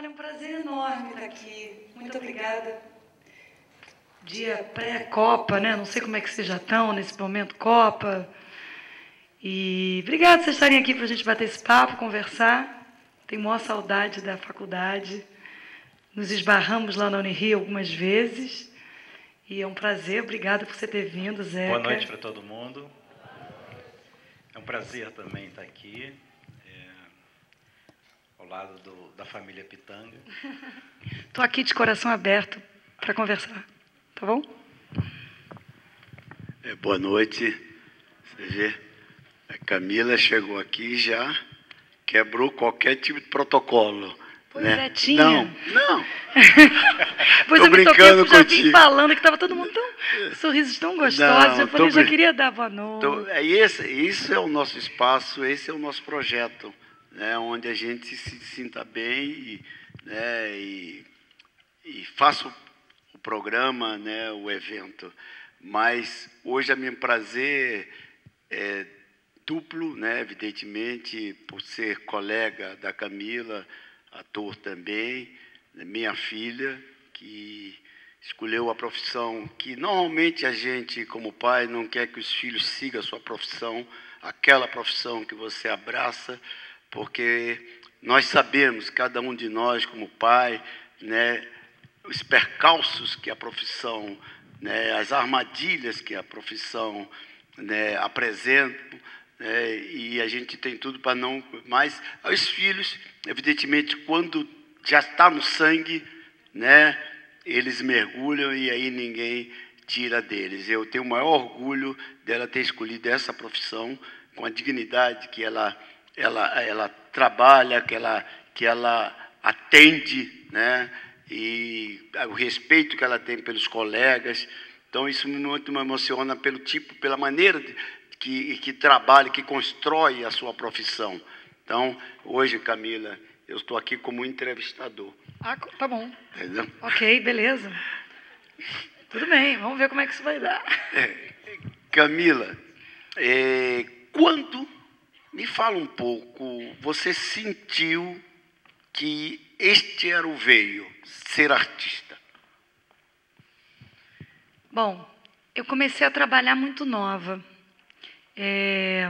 Olha, é um prazer enorme estar aqui. Muito obrigada. Dia pré-Copa, né? Não sei como é que vocês já estão nesse momento, Copa. E obrigada por vocês estarem aqui para a gente bater esse papo, conversar. Tenho maior saudade da faculdade. Nos esbarramos lá na Unirio algumas vezes. E é um prazer. Obrigada por você ter vindo, Zé. Boa noite para todo mundo. É um prazer também estar aqui lado do, da família Pitanga. Estou aqui de coração aberto para conversar, tá bom? É, boa noite. Você vê, a Camila chegou aqui e já quebrou qualquer tipo de protocolo. Pois né? é, tinha. Não, não. pois tô eu me toquei, brincando eu já vim falando que estava todo mundo tão sorrisos tão gostosos. Não, eu tô falei, já brin- queria dar boa noite. Então, é esse, isso é o nosso espaço, esse é o nosso projeto, né, onde a gente se sinta bem e, né, e, e faça o, o programa, né, o evento. Mas hoje é meu prazer é duplo, né, evidentemente, por ser colega da Camila, ator também, né, minha filha, que escolheu a profissão que normalmente a gente, como pai, não quer que os filhos sigam a sua profissão, aquela profissão que você abraça, porque nós sabemos, cada um de nós, como pai, né, os percalços que a profissão, né, as armadilhas que a profissão né, apresenta, né, e a gente tem tudo para não. Mas os filhos, evidentemente, quando já está no sangue, né, eles mergulham e aí ninguém tira deles. Eu tenho o maior orgulho dela ter escolhido essa profissão com a dignidade que ela, ela, ela trabalha, que ela, que ela atende, né? e o respeito que ela tem pelos colegas. Então, isso muito me emociona pelo tipo, pela maneira que, que trabalha, que constrói a sua profissão. Então, hoje, Camila, eu estou aqui como entrevistador. Ah, tá bom. Entendeu? Ok, beleza. Tudo bem, vamos ver como é que isso vai dar. Camila, é, quando, me fala um pouco, você sentiu que este era o veio, ser artista? Bom, eu comecei a trabalhar muito nova. É,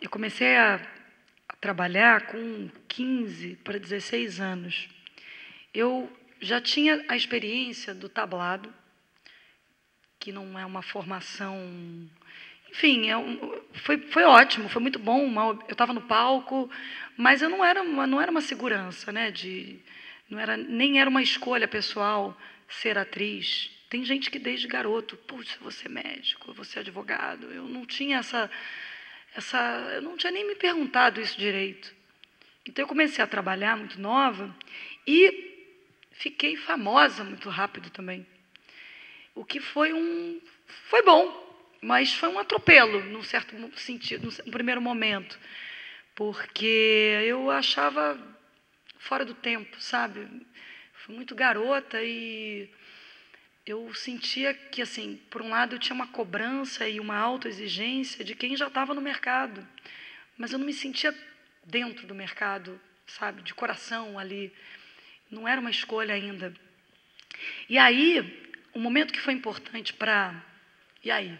eu comecei a, a trabalhar com 15 para 16 anos. Eu já tinha a experiência do tablado, que não é uma formação. Enfim, é um- foi, foi ótimo, foi muito bom. uma- eu estava no palco, mas eu não era uma, não era uma segurança, né? De, não era, nem era uma escolha pessoal ser atriz. Tem gente que desde garoto, eu vou ser médico, eu vou ser advogado. Eu não tinha essa, essa, eu não tinha nem me perguntado isso direito. Então eu comecei a trabalhar muito nova e fiquei famosa muito rápido também. O que foi um foi bom, mas foi um atropelo num certo sentido, num primeiro momento, porque eu achava fora do tempo, sabe? Fui muito garota e eu sentia que assim, por um lado eu tinha uma cobrança e uma autoexigência de quem já estava no mercado, mas eu não me sentia dentro do mercado, sabe, de coração ali. Não era uma escolha ainda. E aí, o momento que foi importante para. E aí,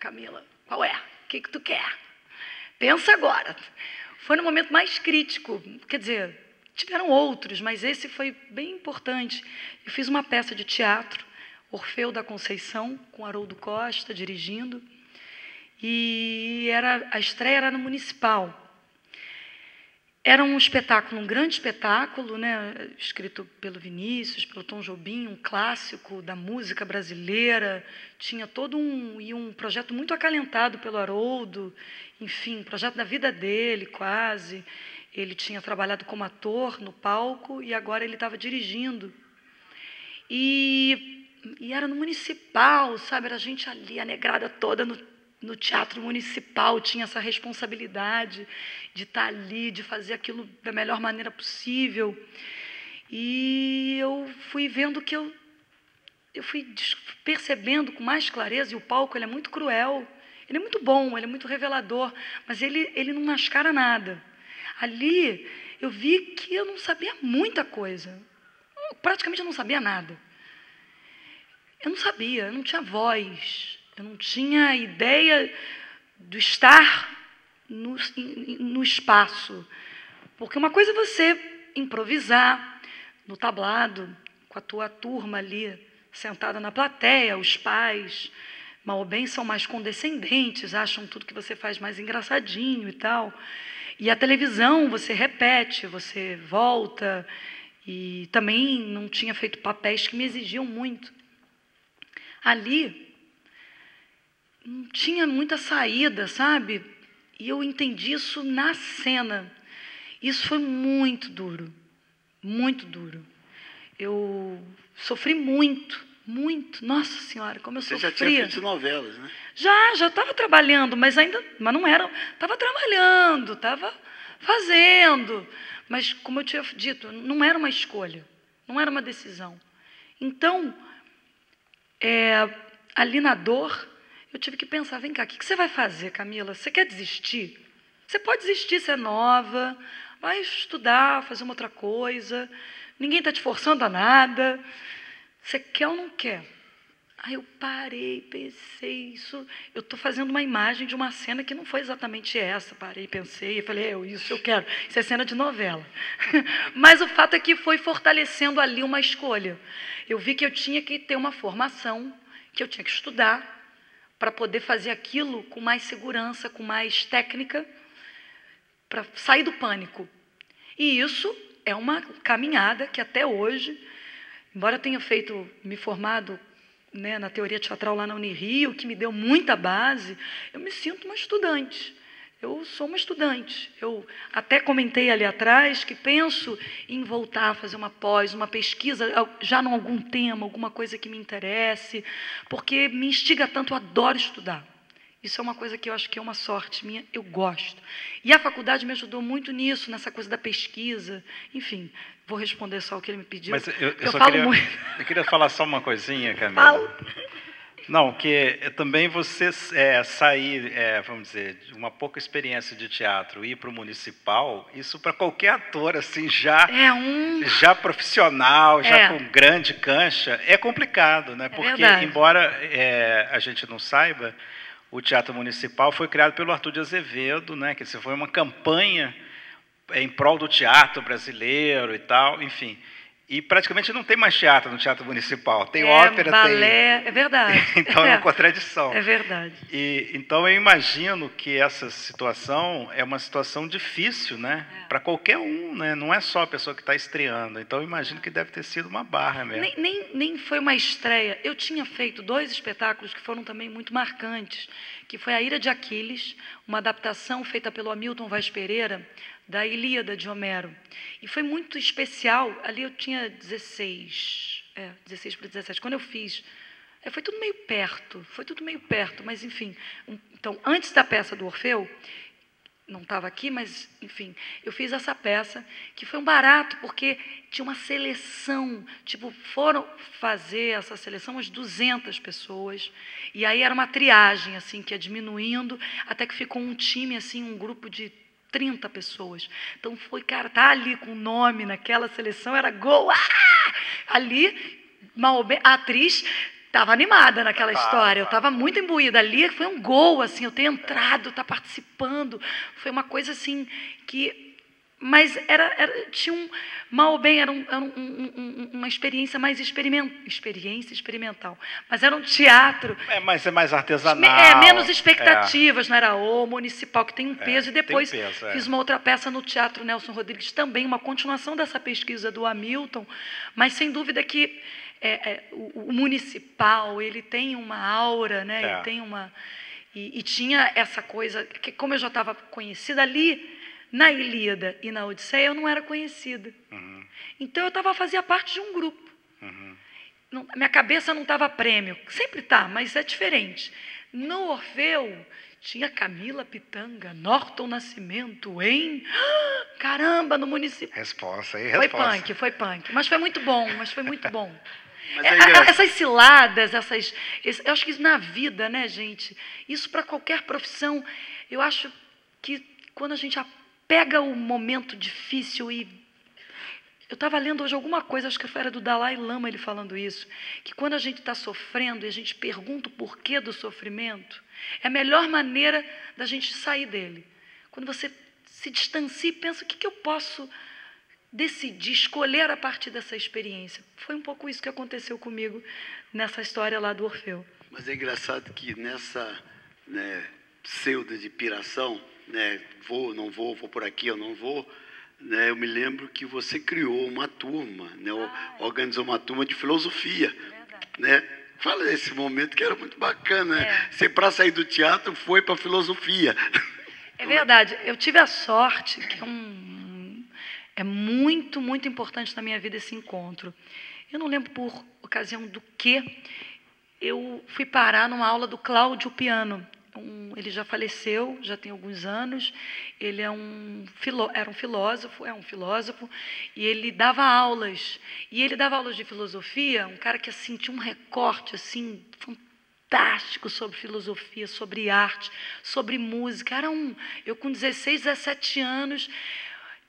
Camila, qual é? O que, que tu quer? Pensa agora. Foi no momento mais crítico. Quer dizer, tiveram outros, mas esse foi bem importante. Eu fiz uma peça de teatro, Orfeu da Conceição, com Haroldo Costa dirigindo. E era, a estreia era no Municipal. Era um espetáculo, um grande espetáculo, né, escrito pelo Vinícius, pelo Tom Jobim, um clássico da música brasileira. Tinha todo um e um projeto muito acalentado pelo Haroldo, enfim, projeto da vida dele, quase. Ele tinha trabalhado como ator no palco e agora ele estava dirigindo. E, e era no municipal, sabe? Era a gente ali, a negrada toda no, no teatro municipal, tinha essa responsabilidade de estar ali, de fazer aquilo da melhor maneira possível. E eu fui vendo que eu, eu fui percebendo com mais clareza, e o palco ele é muito cruel, ele é muito bom, ele é muito revelador, mas ele, ele não mascara nada. Ali eu vi que eu não sabia muita coisa. Praticamente eu não sabia nada. Eu não sabia, eu não tinha voz, eu não tinha ideia do estar no, no espaço. Porque uma coisa é você improvisar no tablado, com a tua turma ali, sentada na plateia, os pais, mal ou bem, são mais condescendentes, acham tudo que você faz mais engraçadinho e tal. E a televisão, você repete, você volta, e também não tinha feito papéis que me exigiam muito. Ali, não tinha muita saída, sabe? E eu entendi isso na cena. Isso foi muito duro, muito duro. Eu sofri muito, muito. Nossa Senhora, como eu Você sofria. já tinha feito novelas, né? Já, já estava trabalhando, mas ainda, mas não era, estava trabalhando, estava fazendo, mas como eu tinha dito, não era uma escolha, não era uma decisão. Então, é, ali na dor, eu tive que pensar, vem cá, o que, você vai fazer, Camila? Você quer desistir? Você pode desistir, você é nova, vai estudar, fazer uma outra coisa, ninguém está te forçando a nada. Você quer ou não quer? Aí eu parei, pensei isso. Eu estou fazendo uma imagem de uma cena que não foi exatamente essa. Parei, pensei e falei, é isso eu quero. Isso é cena de novela. Mas o fato é que foi fortalecendo ali uma escolha. Eu vi que eu tinha que ter uma formação, que eu tinha que estudar para poder fazer aquilo com mais segurança, com mais técnica, para sair do pânico. E isso é uma caminhada que até hoje, embora eu tenha feito, me formado né, na teoria teatral lá na Unirio, que me deu muita base, eu me sinto uma estudante. Eu sou uma estudante. Eu até comentei ali atrás que penso em voltar a fazer uma pós, uma pesquisa, já em algum tema, alguma coisa que me interesse, porque me instiga tanto, eu adoro estudar. Isso é uma coisa que eu acho que é uma sorte minha, eu gosto. E a faculdade me ajudou muito nisso, nessa coisa da pesquisa. Enfim, vou responder só o que ele me pediu. Mas eu, eu, eu só falo queria, muito. eu queria falar só uma coisinha, Camila. Fala. Não, que é também você é, sair, é, vamos dizer, de uma pouca experiência de teatro e ir para o municipal, isso para qualquer ator assim já É um. já profissional, já É. com grande cancha, é complicado, né? Porque verdade. embora é, a gente não saiba, o Teatro Municipal foi criado pelo Arthur de Azevedo, né? Que foi uma campanha em prol do teatro brasileiro e tal, enfim. E praticamente não tem mais teatro no Teatro Municipal. Tem é, ópera, balé, é verdade. tem. então é uma contradição. É verdade. E, então eu imagino que essa situação é uma situação difícil, né? É. Para qualquer um, né? Não é só a pessoa que está estreando. Então eu imagino que deve ter sido uma barra mesmo. Nem, nem, nem foi uma estreia. Eu tinha feito dois espetáculos que foram também muito marcantes, que foi A Ira de Aquiles, uma adaptação feita pelo Hamilton Vaz Pereira, da Ilíada de Homero. E foi muito especial. Ali eu tinha 16, é, 16 para 17. Quando eu fiz, é, foi tudo meio perto, foi tudo meio perto, mas enfim. um- então, antes da peça do Orfeu, não estava aqui, mas, enfim, eu fiz essa peça, que foi um barato, porque tinha uma seleção, tipo, foram fazer essa seleção umas 200 pessoas, e aí era uma triagem, assim, que ia diminuindo, até que ficou um time, assim, um grupo de 30 pessoas. Então foi, cara, tá ali com o nome naquela seleção, era gol, ah! ali, a atriz estava animada naquela história, eu estava muito imbuída. Ali, foi um gol, assim, eu ter entrado, estar participando, foi uma coisa assim que mas era, era- tinha um mal ou bem era, um- era um- um- um- uma experiência mais experiment, experiência experimental mas era um teatro É, mas é mais me- artesanal. é, menos expectativas não era o municipal que tem um É, peso e tem depois peso, é. fiz uma outra peça no Teatro Nelson Rodrigues também uma continuação dessa pesquisa do Hamilton mas sem dúvida que é, é, o, o municipal ele tem uma aura né É. ele tem uma e, e tinha essa coisa que como eu já estava conhecida ali na Ilíada e na Odisseia eu não era conhecida Uhum, então eu estava fazia parte de um grupo uhum. não- minha cabeça não estava prêmio. Sempre tá, mas é diferente. No Orfeu tinha Camila Pitanga, Norton Nascimento, hein? Caramba, no município. Resposta aí, Foi resposta. punk, foi punk. Mas foi muito bom, mas foi muito bom. É, é essas ciladas, essas, esse- eu acho que isso na vida, né, gente? Isso para qualquer profissão, eu acho que quando a gente a- pega o momento difícil e eu estava lendo hoje alguma coisa, acho que era do Dalai Lama ele falando isso, que quando a gente está sofrendo e a gente pergunta o porquê do sofrimento, é a melhor maneira da gente sair dele. Quando você se distancia e pensa o que, que eu posso decidir, escolher a partir dessa experiência. Foi um pouco isso que aconteceu comigo nessa história lá do Orfeu. Mas é engraçado que nessa né, pseudo de piração, né, vou, não vou, vou por aqui, eu não vou, né, eu me lembro que você criou uma turma, né, ah, organizou uma turma de filosofia. Né? Fala desse momento que era muito bacana. Né? É. Você, para sair do teatro, foi para a filosofia. É verdade. Eu tive a sorte, que é, um, é muito, muito importante na minha vida esse encontro. Eu não lembro por ocasião do que eu fui parar numa aula do Cláudio Piano um, ele já faleceu, já tem alguns anos. Ele é um era um filósofo, é um filósofo, e ele dava aulas. E ele dava aulas de filosofia, um cara que assim, tinha um recorte assim fantástico sobre filosofia, sobre arte, sobre música. Era um, eu com 16, 17 anos,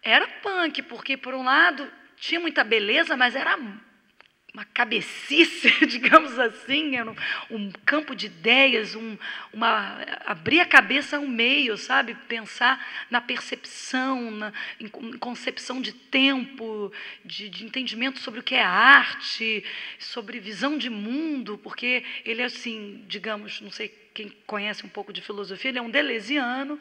era punk, porque por um lado tinha muita beleza, mas era uma cabecice, digamos assim, um, campo de ideias, um, uma, abrir a cabeça ao meio, sabe? Pensar na percepção, na em concepção de tempo, de, de entendimento sobre o que é arte, sobre visão de mundo, porque ele é assim, digamos, não sei quem conhece um pouco de filosofia, ele é um delesiano,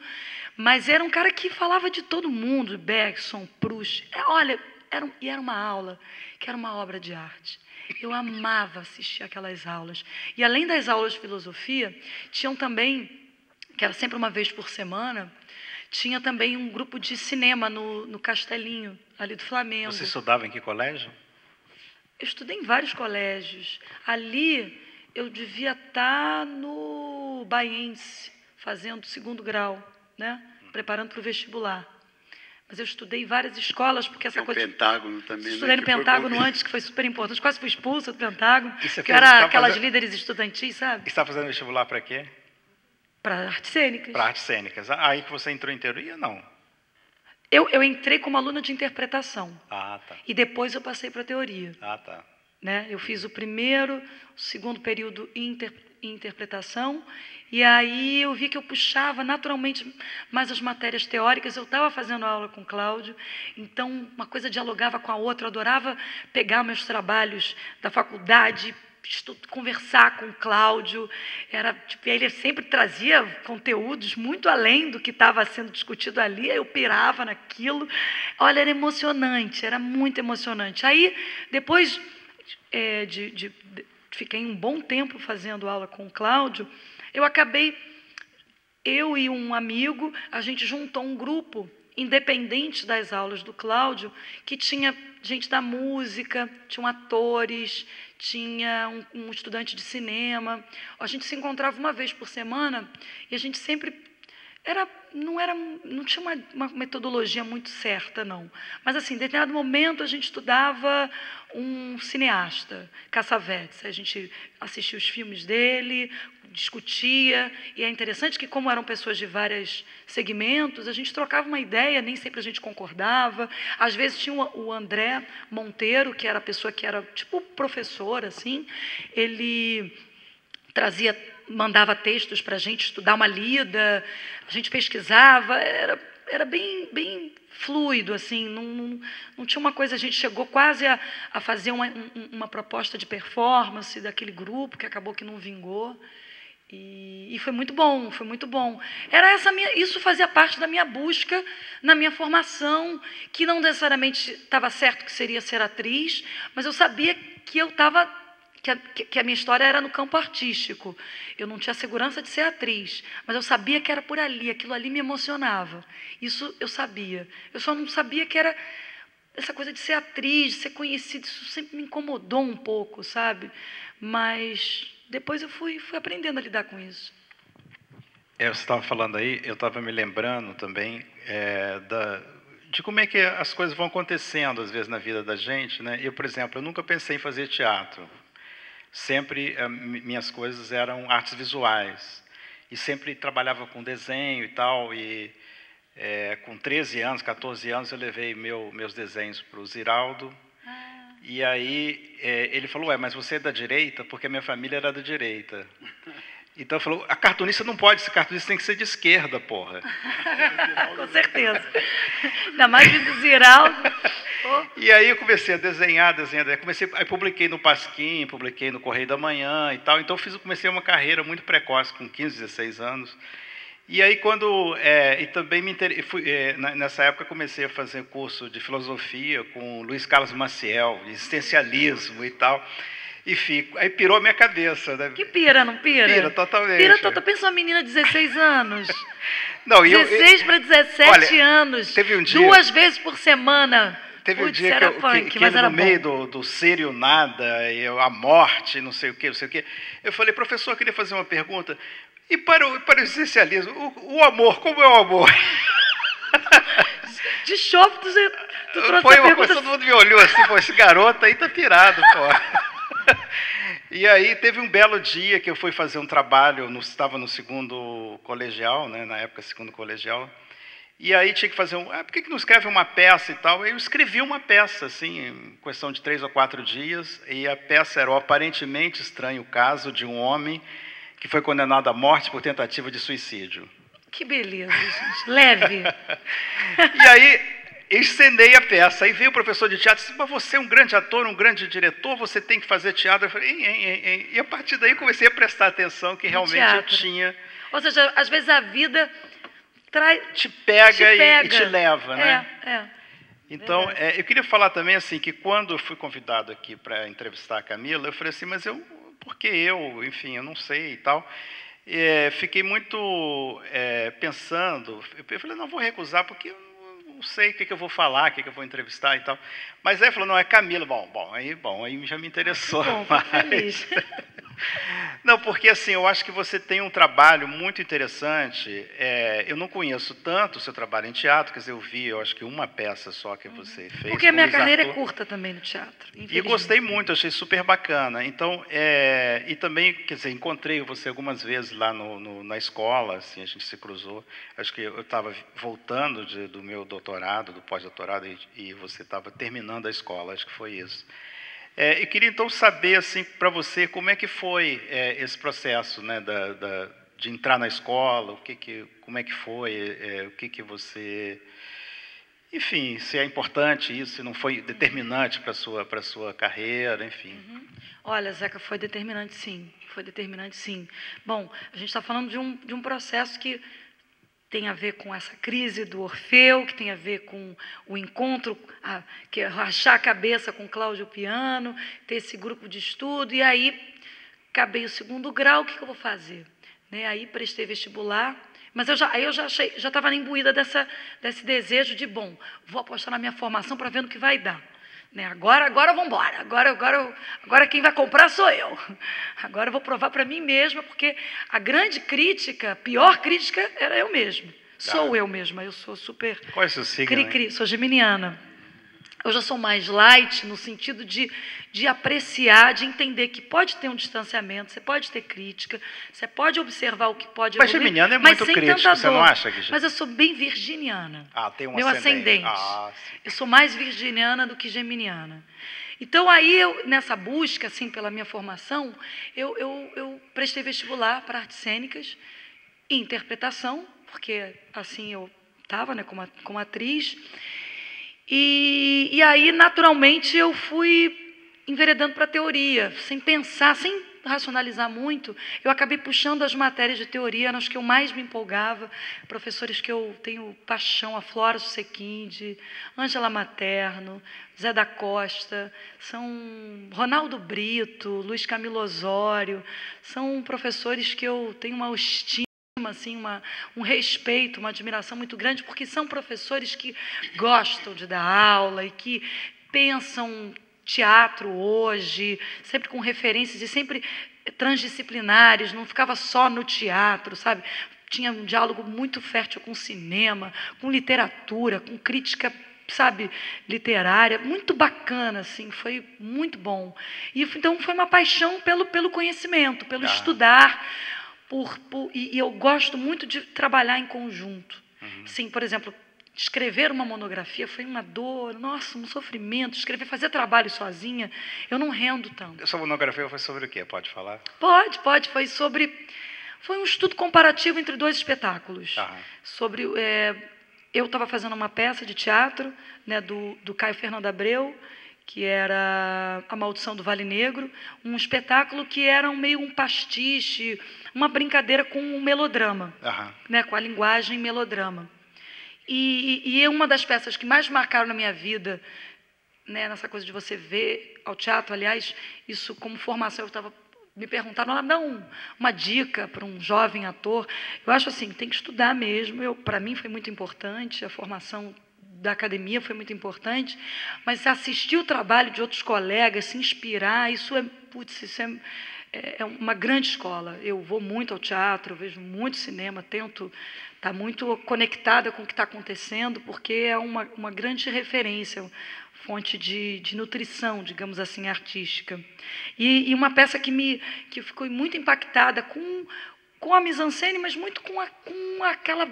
mas era um cara que falava de todo mundo, Bergson, Proust. É, olha, era, e era uma aula que era uma obra de arte. Eu amava assistir aquelas aulas. E além das aulas de filosofia, tinham também, que era sempre uma vez por semana, tinha também um grupo de cinema no, no Castelinho, ali do Flamengo. Você estudava em que colégio? Eu estudei em vários colégios. Ali eu devia estar no Baiense, fazendo segundo grau, né? preparando para o vestibular. Mas eu estudei em várias escolas, porque essa Tem coisa. Pentágono também. Né, estudei né, no Pentágono antes, que foi super importante. Quase fui expulsa do Pentágono. Que era tá aquelas fazendo... líderes estudantis, sabe? E está fazendo vestibular para quê? Para artes cênicas. Para artes cênicas. Aí que você entrou em teoria, não? Eu, eu entrei como aluna de interpretação. Ah, tá. E depois eu passei para teoria. Ah, tá. Né? Eu fiz o primeiro, o segundo período em, inter, em interpretação e aí eu vi que eu puxava naturalmente mais as matérias teóricas. Eu estava fazendo aula com o Cláudio, então uma coisa dialogava com a outra. Eu adorava pegar meus trabalhos da faculdade, conversar com o Cláudio. Era, tipo, ele sempre trazia conteúdos muito além do que estava sendo discutido ali. Eu pirava naquilo. Olha, era emocionante, era muito emocionante. Aí, depois é, de, de, de fiquei um bom tempo fazendo aula com o Cláudio, eu acabei, eu e um amigo, a gente juntou um grupo independente das aulas do Cláudio, que tinha gente da música, tinham atores, tinha um, um, estudante de cinema. A gente se encontrava uma vez por semana e a gente sempre era não era não tinha uma, uma metodologia muito certa não, mas assim, em determinado momento a gente estudava um cineasta, Cassavetes. A gente assistia os filmes dele, discutia, e é interessante que, como eram pessoas de vários segmentos, a gente trocava uma ideia, nem sempre a gente concordava. Às vezes tinha o André Monteiro, que era a pessoa que era tipo professor, assim, ele trazia, mandava textos para a gente estudar uma lida, a gente pesquisava, era, era bem, bem fluido, assim, não, não, não, tinha uma coisa, a gente chegou quase a, a fazer uma, uma proposta de performance daquele grupo, que acabou que não vingou. E, e, foi muito bom, foi muito bom. Era essa minha, isso fazia parte da minha busca na minha formação, que não necessariamente estava certo que seria ser atriz, mas eu sabia que eu estava que a, que a minha história era no campo artístico. Eu não tinha segurança de ser atriz, mas eu sabia que era por ali, aquilo ali me emocionava. Isso eu sabia. Eu só não sabia que era essa coisa de ser atriz, de ser conhecida, isso sempre me incomodou um pouco, sabe? Mas depois eu fui, fui aprendendo a lidar com isso. É, você estava falando aí, eu estava me lembrando também é, da, de como é que as coisas vão acontecendo às vezes na vida da gente, né? Eu, por exemplo, eu nunca pensei em fazer teatro. Sempre eh, minhas coisas eram artes visuais e sempre trabalhava com desenho e tal e É, com 13 anos, 14 anos, eu levei meu, meus desenhos para o Ziraldo. Ah. E aí é, ele falou, ué, mas você é da direita? Porque a minha família era da direita. Então falou, a cartunista não pode ser cartunista, tem que ser de esquerda, porra. Com certeza. Ainda mais do Ziraldo. E aí eu comecei a desenhar, desenhar, desenhar. Comecei, aí publiquei no Pasquim, publiquei no Correio da Manhã e tal. Então fiz, comecei uma carreira muito precoce, com 15, 16 anos. E aí quando é, e também me inter... fui, é, nessa época comecei a fazer curso de filosofia com Luiz Carlos Maciel, existencialismo e tal. E fico. Aí pirou a minha cabeça. Né? Que pira, não pira? Pira totalmente. Pira totalmente. Pensa uma menina de 16 anos. não, 16 para 17 olha, anos. Teve um dia. Duas vezes por semana. Teve um dia que, eu, punk, que, que no meio do, do ser e o nada, e a morte, não sei o quê, não sei o quê, eu falei, professor, eu queria fazer uma pergunta. E para o, para o existencialismo, o, o amor, como é o amor? De chope, tu, tu trouxe Foi uma pergunta... coisa, todo mundo me olhou assim, pô, esse garoto aí tá pirado, pô. E aí teve um belo dia que eu fui fazer um trabalho, no, estava no segundo colegial, né, na época segundo colegial, e aí tinha que fazer um, ah, por que, que não escreve uma peça e tal? Eu escrevi uma peça, assim, em questão de três ou quatro dias, e a peça era o aparentemente estranho caso de um homem que foi condenado à morte por tentativa de suicídio. Que beleza, gente. Leve. e aí encenei a peça. Aí veio o professor de teatro e disse, mas você é um grande ator, um grande diretor, você tem que fazer teatro. Eu falei, ei, ei, ei. e a partir daí comecei a prestar atenção que realmente eu tinha... Ou seja, às vezes a vida traz... Te pega, te pega. E, e, te leva, né? É, é. Então, é, eu queria falar também assim, que quando eu fui convidado aqui para entrevistar a Camila, eu falei assim, mas eu, por que eu, enfim, eu não sei e tal. É, fiquei muito é, pensando, eu falei, não vou recusar, porque eu não sei o que, que eu vou falar, o que, que eu vou entrevistar e tal. Mas aí falou, não, é Camila. Bom, bom, aí, bom, aí já me interessou bom, mais. Não, porque assim, eu acho que você tem um trabalho muito interessante. É, eu não conheço tanto o seu trabalho em teatro, quer dizer, eu vi, eu acho que uma peça só que você fez. Porque a minha carreira é curta também no teatro. E gostei muito, achei super bacana. Então, é, e também, quer dizer, encontrei você algumas vezes lá no, no na escola, assim, a gente se cruzou. Acho que eu estava voltando de, do meu doutorado doutorado, do pós-doutorado, e, e, você estava terminando a escola, acho que foi isso. É, eu queria então saber, assim, para você, como é que foi é, esse processo, né, da, da, de entrar na escola, o que que, como é que foi, é, o que que você, enfim, se é importante isso, se não foi determinante para sua para sua carreira, enfim. Uhum. Olha, Zeca, foi determinante, sim, foi determinante, sim. Bom, a gente está falando de um de um processo que tem a ver com essa crise do Orfeu, que tem a ver com o encontro, a, que é rachar a cabeça com Cláudio Piano, ter esse grupo de estudo, e aí acabei o segundo grau, o que, que eu vou fazer? Né? Aí prestei vestibular, mas eu já, aí eu já já estava imbuída dessa, desse desejo de, bom, vou apostar na minha formação para ver no que vai dar. Né? Agora, agora vamos embora. Agora, agora, agora quem vai comprar sou eu. Agora eu vou provar para mim mesma, porque a grande crítica, a pior crítica, era eu mesma. Sou ah. eu mesma. Eu sou super. Qual é o seu signo? Cri, cri, sou geminiana. Eu já sou mais light no sentido de, de apreciar, de entender que pode ter um distanciamento, você pode ter crítica, você pode observar o que pode Mas evoluir, geminiana é muito crítico, você não acha, Guilherme? Mas eu sou bem virginiana. Ah, tem um Meu ascendente. ascendente. Ah, eu sou mais virginiana do que geminiana. Então, aí, eu, nessa busca, assim, pela minha formação, eu, eu, eu prestei vestibular para artes cênicas e interpretação, porque, assim, eu estava né, como, como atriz, e, e aí, naturalmente, eu fui enveredando para a teoria, sem pensar, sem racionalizar muito, eu acabei puxando as matérias de teoria nas que eu mais me empolgava, professores que eu tenho paixão, a Flora Susequinde, Ângela Materno, Zé da Costa, são Ronaldo Brito, Luiz Camilo Osório, são professores que eu tenho uma estima assim, uma, um respeito, uma admiração muito grande, porque são professores que gostam de dar aula e que pensam teatro hoje, sempre com referências e sempre transdisciplinares, não ficava só no teatro, sabe? Tinha um diálogo muito fértil com cinema, com literatura, com crítica sabe, literária, muito bacana, assim, foi muito bom. E então foi uma paixão pelo, pelo conhecimento, pelo ah. estudar, por, por e, e, eu gosto muito de trabalhar em conjunto. Uhum. Sim, por exemplo, escrever uma monografia foi uma dor, nossa, um sofrimento. Escrever, fazer trabalho sozinha, eu não rendo tanto. Essa monografia foi sobre o quê? Pode falar? Pode, pode. Foi sobre. Foi um estudo comparativo entre dois espetáculos. Uhum. Sobre. É, eu estava fazendo uma peça de teatro né, do, do Caio Fernando Abreu, que era A Maldição do Vale Negro, um espetáculo que era um, meio um pastiche, uma brincadeira com um melodrama, uhum. né, com a linguagem melodrama. E, e, uma das peças que mais marcaram na minha vida, né, nessa coisa de você ver ao teatro, aliás, isso como formação, eu estava me perguntaram, ah, não, uma dica para um jovem ator. Eu acho assim, tem que estudar mesmo. Para mim foi muito importante, a formação da academia foi muito importante, mas assistir o trabalho de outros colegas, se inspirar, isso é, putz, isso é, é, é uma grande escola. Eu vou muito ao teatro, vejo muito cinema, tento estar muito conectada com o que está acontecendo, porque é uma, uma grande referência, fonte de, de nutrição, digamos assim, artística. E, e, uma peça que me que ficou muito impactada com, com a mise-en-scène, mas muito com, a, com aquela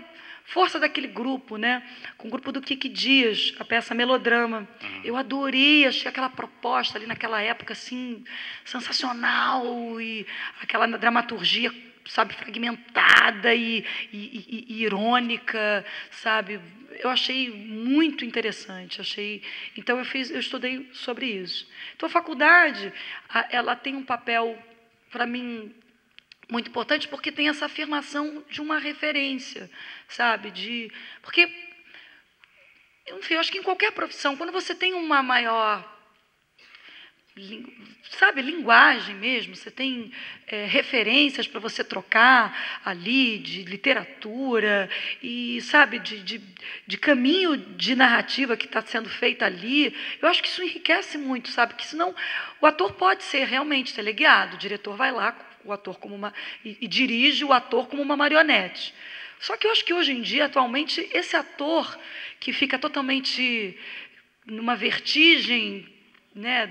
força daquele grupo, né? com o grupo do Kiki Dias, a peça Melodrama. Uhum. Eu adorei, achei aquela proposta ali naquela época assim, sensacional, e aquela dramaturgia sabe, fragmentada e, e, e, irônica, sabe? Eu achei muito interessante, achei. Então eu fiz, eu estudei sobre isso. Então a faculdade, ela tem um papel para mim muito importante porque tem essa afirmação de uma referência, sabe? De porque enfim, eu acho que em qualquer profissão, quando você tem uma maior sabe, linguagem mesmo, você tem é, referências para você trocar ali de literatura e, sabe, de, de, de caminho de narrativa que está sendo feita ali. Eu acho que isso enriquece muito, sabe? Que senão o ator pode ser realmente teleguiado, o diretor vai lá, o ator como uma. e, e dirige o ator como uma marionete. Só que eu acho que hoje em dia, atualmente, esse ator que fica totalmente numa vertigem, né,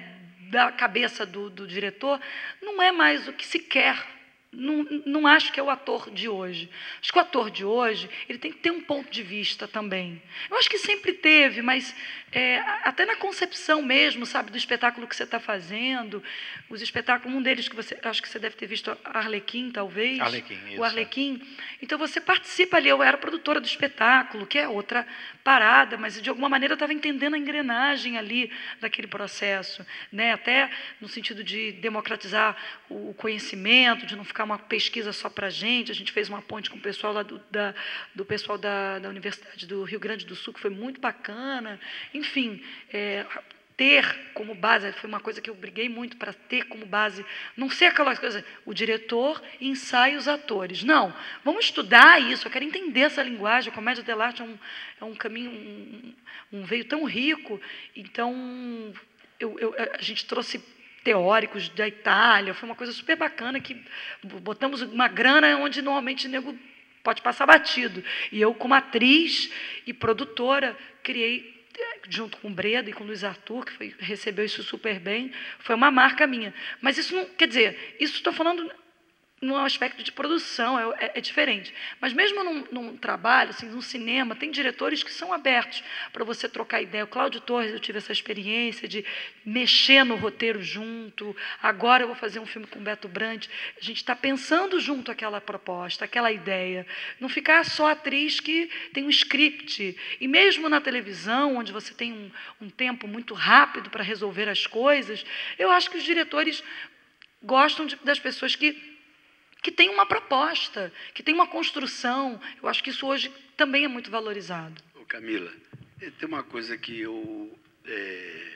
da cabeça do, do diretor, não é mais o que se quer não, não acho que é o ator de hoje. Acho que o ator de hoje ele tem que ter um ponto de vista também. Eu acho que sempre teve, mas é, até na concepção mesmo, sabe, do espetáculo que você está fazendo, os espetáculos, um deles que você, acho que você deve ter visto, Arlequim, talvez. Arlequim, isso. O Arlequim. Então você participa ali, eu era produtora do espetáculo, que é outra parada, mas de alguma maneira eu estava entendendo a engrenagem ali daquele processo, né? até no sentido de democratizar o conhecimento, de não ficar uma pesquisa só para a gente. A gente fez uma ponte com o pessoal lá do, da, do pessoal da, da Universidade do Rio Grande do Sul, que foi muito bacana. Enfim, é, ter como base, foi uma coisa que eu briguei muito para ter como base, não ser aquela coisa, o diretor ensaia os atores. Não, vamos estudar isso, eu quero entender essa linguagem, a comédia dell'arte é um, é um caminho, um, um veio tão rico, então eu, eu, a gente trouxe teóricos da Itália, foi uma coisa super bacana que botamos uma grana onde normalmente o nego pode passar batido. E eu, como atriz e produtora, criei junto com o Breda e com o Luiz Arthur, que foi, recebeu isso super bem, foi uma marca minha. Mas isso não, quer dizer, isso estou falando no aspecto de produção, é, é, é diferente. Mas mesmo num, num, trabalho, assim, num cinema, tem diretores que são abertos para você trocar ideia. O Cláudio Torres, eu tive essa experiência de mexer no roteiro junto. Agora eu vou fazer um filme com o Beto Brandt. A gente está pensando junto aquela proposta, aquela ideia. Não ficar só atriz que tem um script. E mesmo na televisão, onde você tem um, um tempo muito rápido para resolver as coisas, eu acho que os diretores gostam de, das pessoas que que tem uma proposta, que tem uma construção. Eu acho que isso hoje também é muito valorizado. Ô Camila, tem uma coisa que eu, é,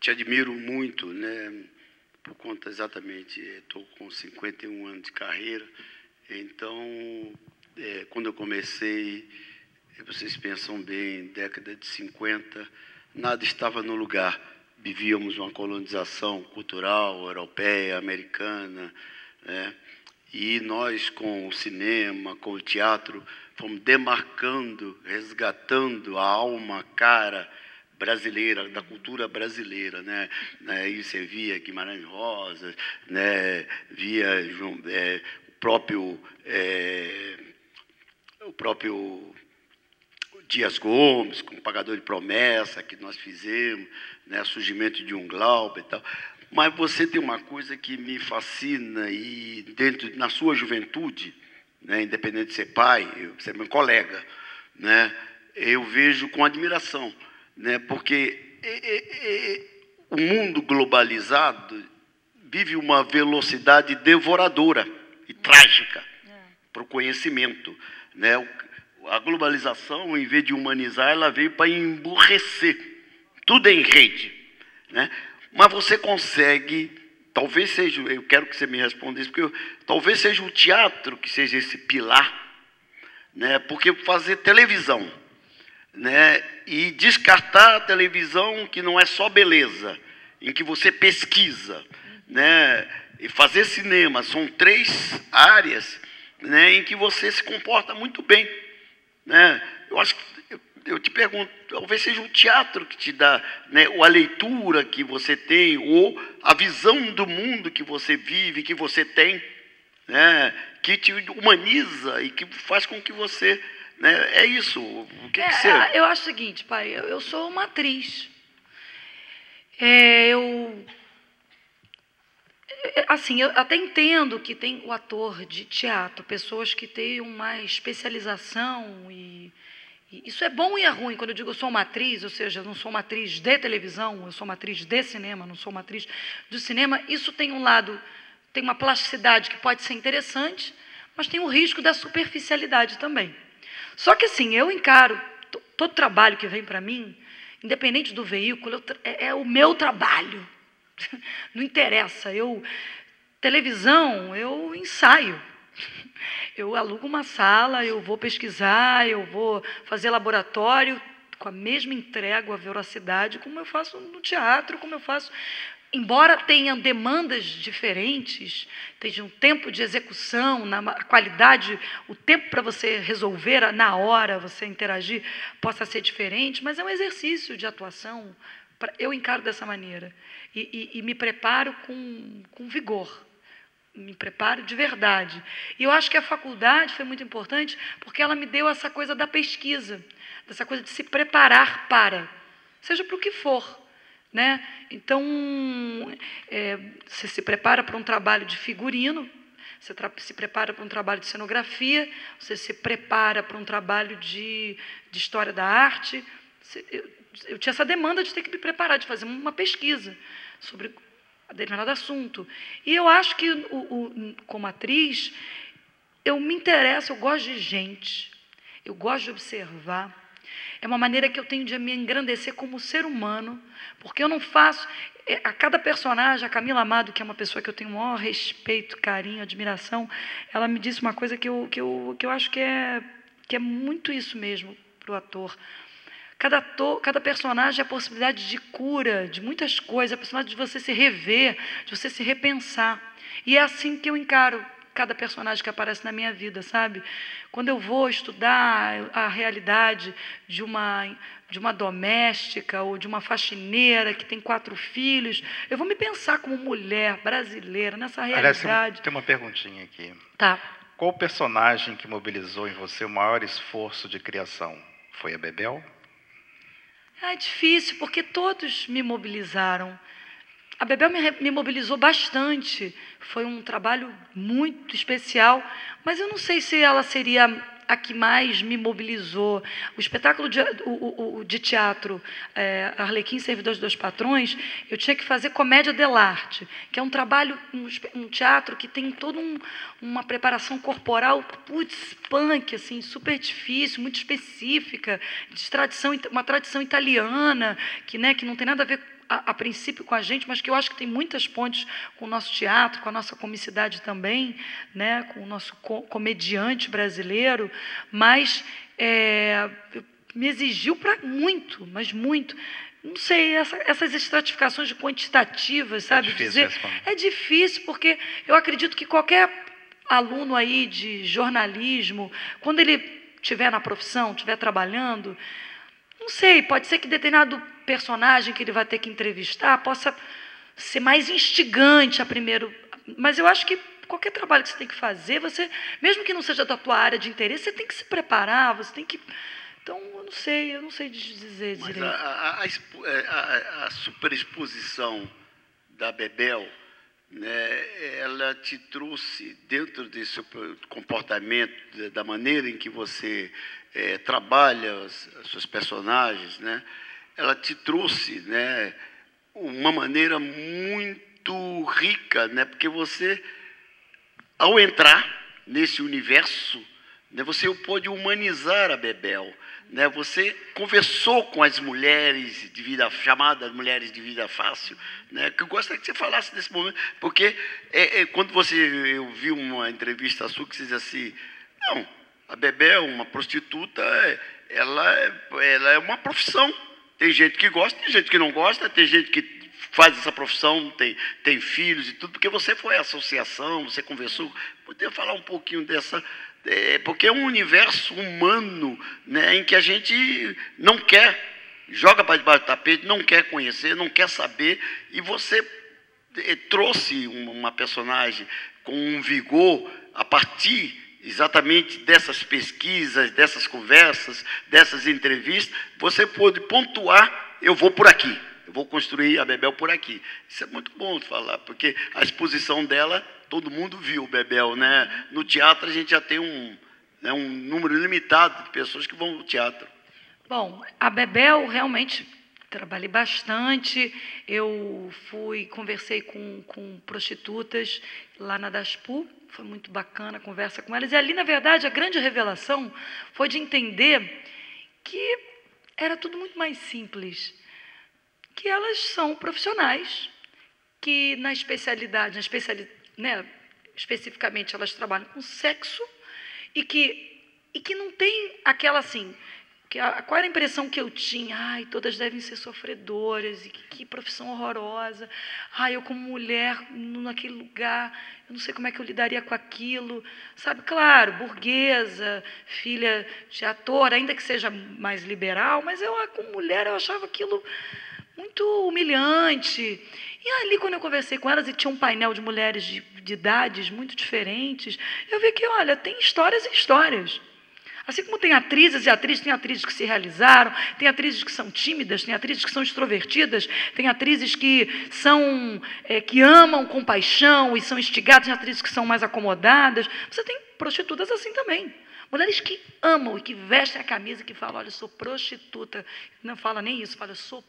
te admiro muito, né? por conta exatamente, estou com 51 anos de carreira, então, é, quando eu comecei, vocês pensam bem, década de 50, nada estava no lugar. Vivíamos uma colonização cultural, europeia, americana, né? E nós, com o cinema, com o teatro, fomos demarcando, resgatando a alma, a cara brasileira, da cultura brasileira. Né? Aí você via Guimarães Rosa, né? via é, o próprio. É, o próprio Dias Gomes, com o Pagador de Promessa, que nós fizemos, né, surgimento de um Glauber e tal. Mas você tem uma coisa que me fascina e dentro na sua juventude, né, independente de ser pai, você é meu colega, né, eu vejo com admiração, né, porque é, é, é, o mundo globalizado vive uma velocidade devoradora e trágica para o conhecimento, né? A globalização, em vez de humanizar, ela veio para emburrecer. Tudo é em rede, né? Mas você consegue, talvez seja, eu quero que você me responda isso, porque eu, talvez seja o teatro que seja esse pilar, né? Porque fazer televisão, né? E descartar a televisão que não é só beleza, em que você pesquisa, né? E fazer cinema são três áreas, né? Em que você se comporta muito bem, né? Eu acho que eu te pergunto, talvez seja o teatro que te dá, né, ou a leitura que você tem, ou a visão do mundo que você vive, que você tem, né, que te humaniza e que faz com que você. Né, é isso. O que, é, que você. Eu acho o seguinte, pai, eu, eu sou uma atriz. É, eu. É, assim, eu até entendo que tem o ator de teatro, pessoas que têm uma especialização e isso é bom e é ruim. Quando eu digo eu sou uma atriz, ou seja, eu não sou uma atriz de televisão, eu sou uma atriz de cinema, não sou uma atriz do cinema, isso tem um lado, tem uma plasticidade que pode ser interessante, mas tem o risco da superficialidade também. Só que assim, eu encaro todo trabalho que vem para mim, independente do veículo, é, é o meu trabalho. Não interessa. Eu televisão, eu ensaio. Eu alugo uma sala, eu vou pesquisar, eu vou fazer laboratório com a mesma entrega, a veracidade, como eu faço no teatro, como eu faço. Embora tenham demandas diferentes, tenha um tempo de execução, na qualidade, o tempo para você resolver na hora, você interagir, possa ser diferente, mas é um exercício de atuação. Eu encaro dessa maneira. E, e, e me preparo com, com vigor me preparo de verdade. E eu acho que a faculdade foi muito importante porque ela me deu essa coisa da pesquisa, dessa coisa de se preparar para, seja para o que for. Né? Então, é, você se prepara para um trabalho de figurino, você se prepara para um trabalho de cenografia, você se prepara para um trabalho de, de história da arte. Eu, eu tinha essa demanda de ter que me preparar, de fazer uma pesquisa sobre determinado assunto. E eu acho que, o, o, como atriz, eu me interesso, eu gosto de gente, eu gosto de observar. É uma maneira que eu tenho de me engrandecer como ser humano, porque eu não faço. É, a cada personagem, a Camila Amado, que é uma pessoa que eu tenho o maior respeito, carinho, admiração, ela me disse uma coisa que eu, que eu, que eu acho que é, que é muito isso mesmo para o ator. Cada, ator, cada personagem é a possibilidade de cura, de muitas coisas, é a possibilidade de você se rever, de você se repensar. E é assim que eu encaro cada personagem que aparece na minha vida, sabe? Quando eu vou estudar a realidade de uma de uma doméstica ou de uma faxineira que tem quatro filhos, eu vou me pensar como mulher brasileira nessa realidade. Aliás, tem uma perguntinha aqui. Tá. Qual personagem que mobilizou em você o maior esforço de criação? Foi a Bebel? É difícil, porque todos me mobilizaram. A Bebel me, me mobilizou bastante. Foi um trabalho muito especial, mas eu não sei se ela seria a que mais me mobilizou. O espetáculo de, o, o, de teatro é, Arlequim Servidor dos Dois Patrões, eu tinha que fazer comédia dell'arte, que é um trabalho, um, um teatro que tem toda um, uma preparação corporal, putz, punk, assim, super difícil, muito específica, de tradição, uma tradição italiana, que, né, que não tem nada a ver a, a, princípio com a gente, mas que eu acho que tem muitas pontes com o nosso teatro, com a nossa comicidade também, né, com o nosso co comediante brasileiro, mas é, me exigiu para muito, mas muito. Não sei, essa, essas estratificações de quantitativas, sabe? É difícil, dizer, é difícil, porque eu acredito que qualquer aluno aí de jornalismo, quando ele estiver na profissão, estiver trabalhando, não sei, pode ser que determinado personagem que ele vai ter que entrevistar possa ser mais instigante a primeiro. Mas eu acho que qualquer trabalho que você tem que fazer, você, mesmo que não seja da tua área de interesse, você tem que se preparar, você tem que Então, eu não sei, eu não sei dizer Mas direito. a, a, é, a, a, superexposição da Bebel, né, ela te trouxe dentro desse comportamento, da maneira em que você é, trabalha os, os seus personagens, né, ela te trouxe né, uma maneira muito rica, né, porque você, ao entrar nesse universo, né, você pode humanizar a Bebel. Né? Você conversou com as mulheres de vida chamadas mulheres de vida fácil, né? Que eu gostaria que você falasse desse momento, porque é, é, quando você eu vi uma entrevista sua que você diz assim, não, a Bebel, uma prostituta, é, ela é, ela é uma profissão. Tem gente que gosta, tem gente que não gosta, tem gente que faz essa profissão, tem, tem filhos e tudo, porque você foi à associação, você conversou. Poderia falar um pouquinho dessa, é, porque é um universo humano né, em que a gente não quer, joga para debaixo do tapete, não quer conhecer, não quer saber, e você é, trouxe uma personagem com um vigor a partir exatamente dessas pesquisas, dessas conversas, dessas entrevistas, você pôde pontuar, eu vou por aqui, eu vou construir a Bebel por aqui. Isso é muito bom falar, porque a exposição dela todo mundo viu Bebel, né? No teatro a gente já tem um, né, um número limitado de pessoas que vão ao teatro. Bom, a Bebel realmente trabalhei bastante. Eu fui, conversei com, com prostitutas lá na Daspu, foi muito bacana a conversa com elas. E ali, na verdade, a grande revelação foi de entender que era tudo muito mais simples. Que elas são profissionais, que na especialidade, na especialidade né, especificamente elas trabalham com sexo e que e que não tem aquela assim qual era a impressão que eu tinha? Ai, todas devem ser sofredoras, e que, que, profissão horrorosa. Ai, eu como mulher naquele lugar, eu não sei como é que eu lidaria com aquilo. Sabe, claro, burguesa, filha de ator, ainda que seja mais liberal, mas eu como mulher eu achava aquilo muito humilhante. E ali, quando eu conversei com elas, e tinha um painel de mulheres de, de idades muito diferentes, eu vi que, olha, tem histórias e histórias. Assim como tem atrizes e atrizes, tem atrizes que se realizaram, tem atrizes que são tímidas, tem atrizes que são extrovertidas, tem atrizes que são é, que amam com paixão e são instigadas, tem atrizes que são mais acomodadas. Você tem prostitutas assim também. Mulheres que amam e que vestem a camisa e que falam, olha, eu sou prostituta. Não fala nem isso, fala, eu sou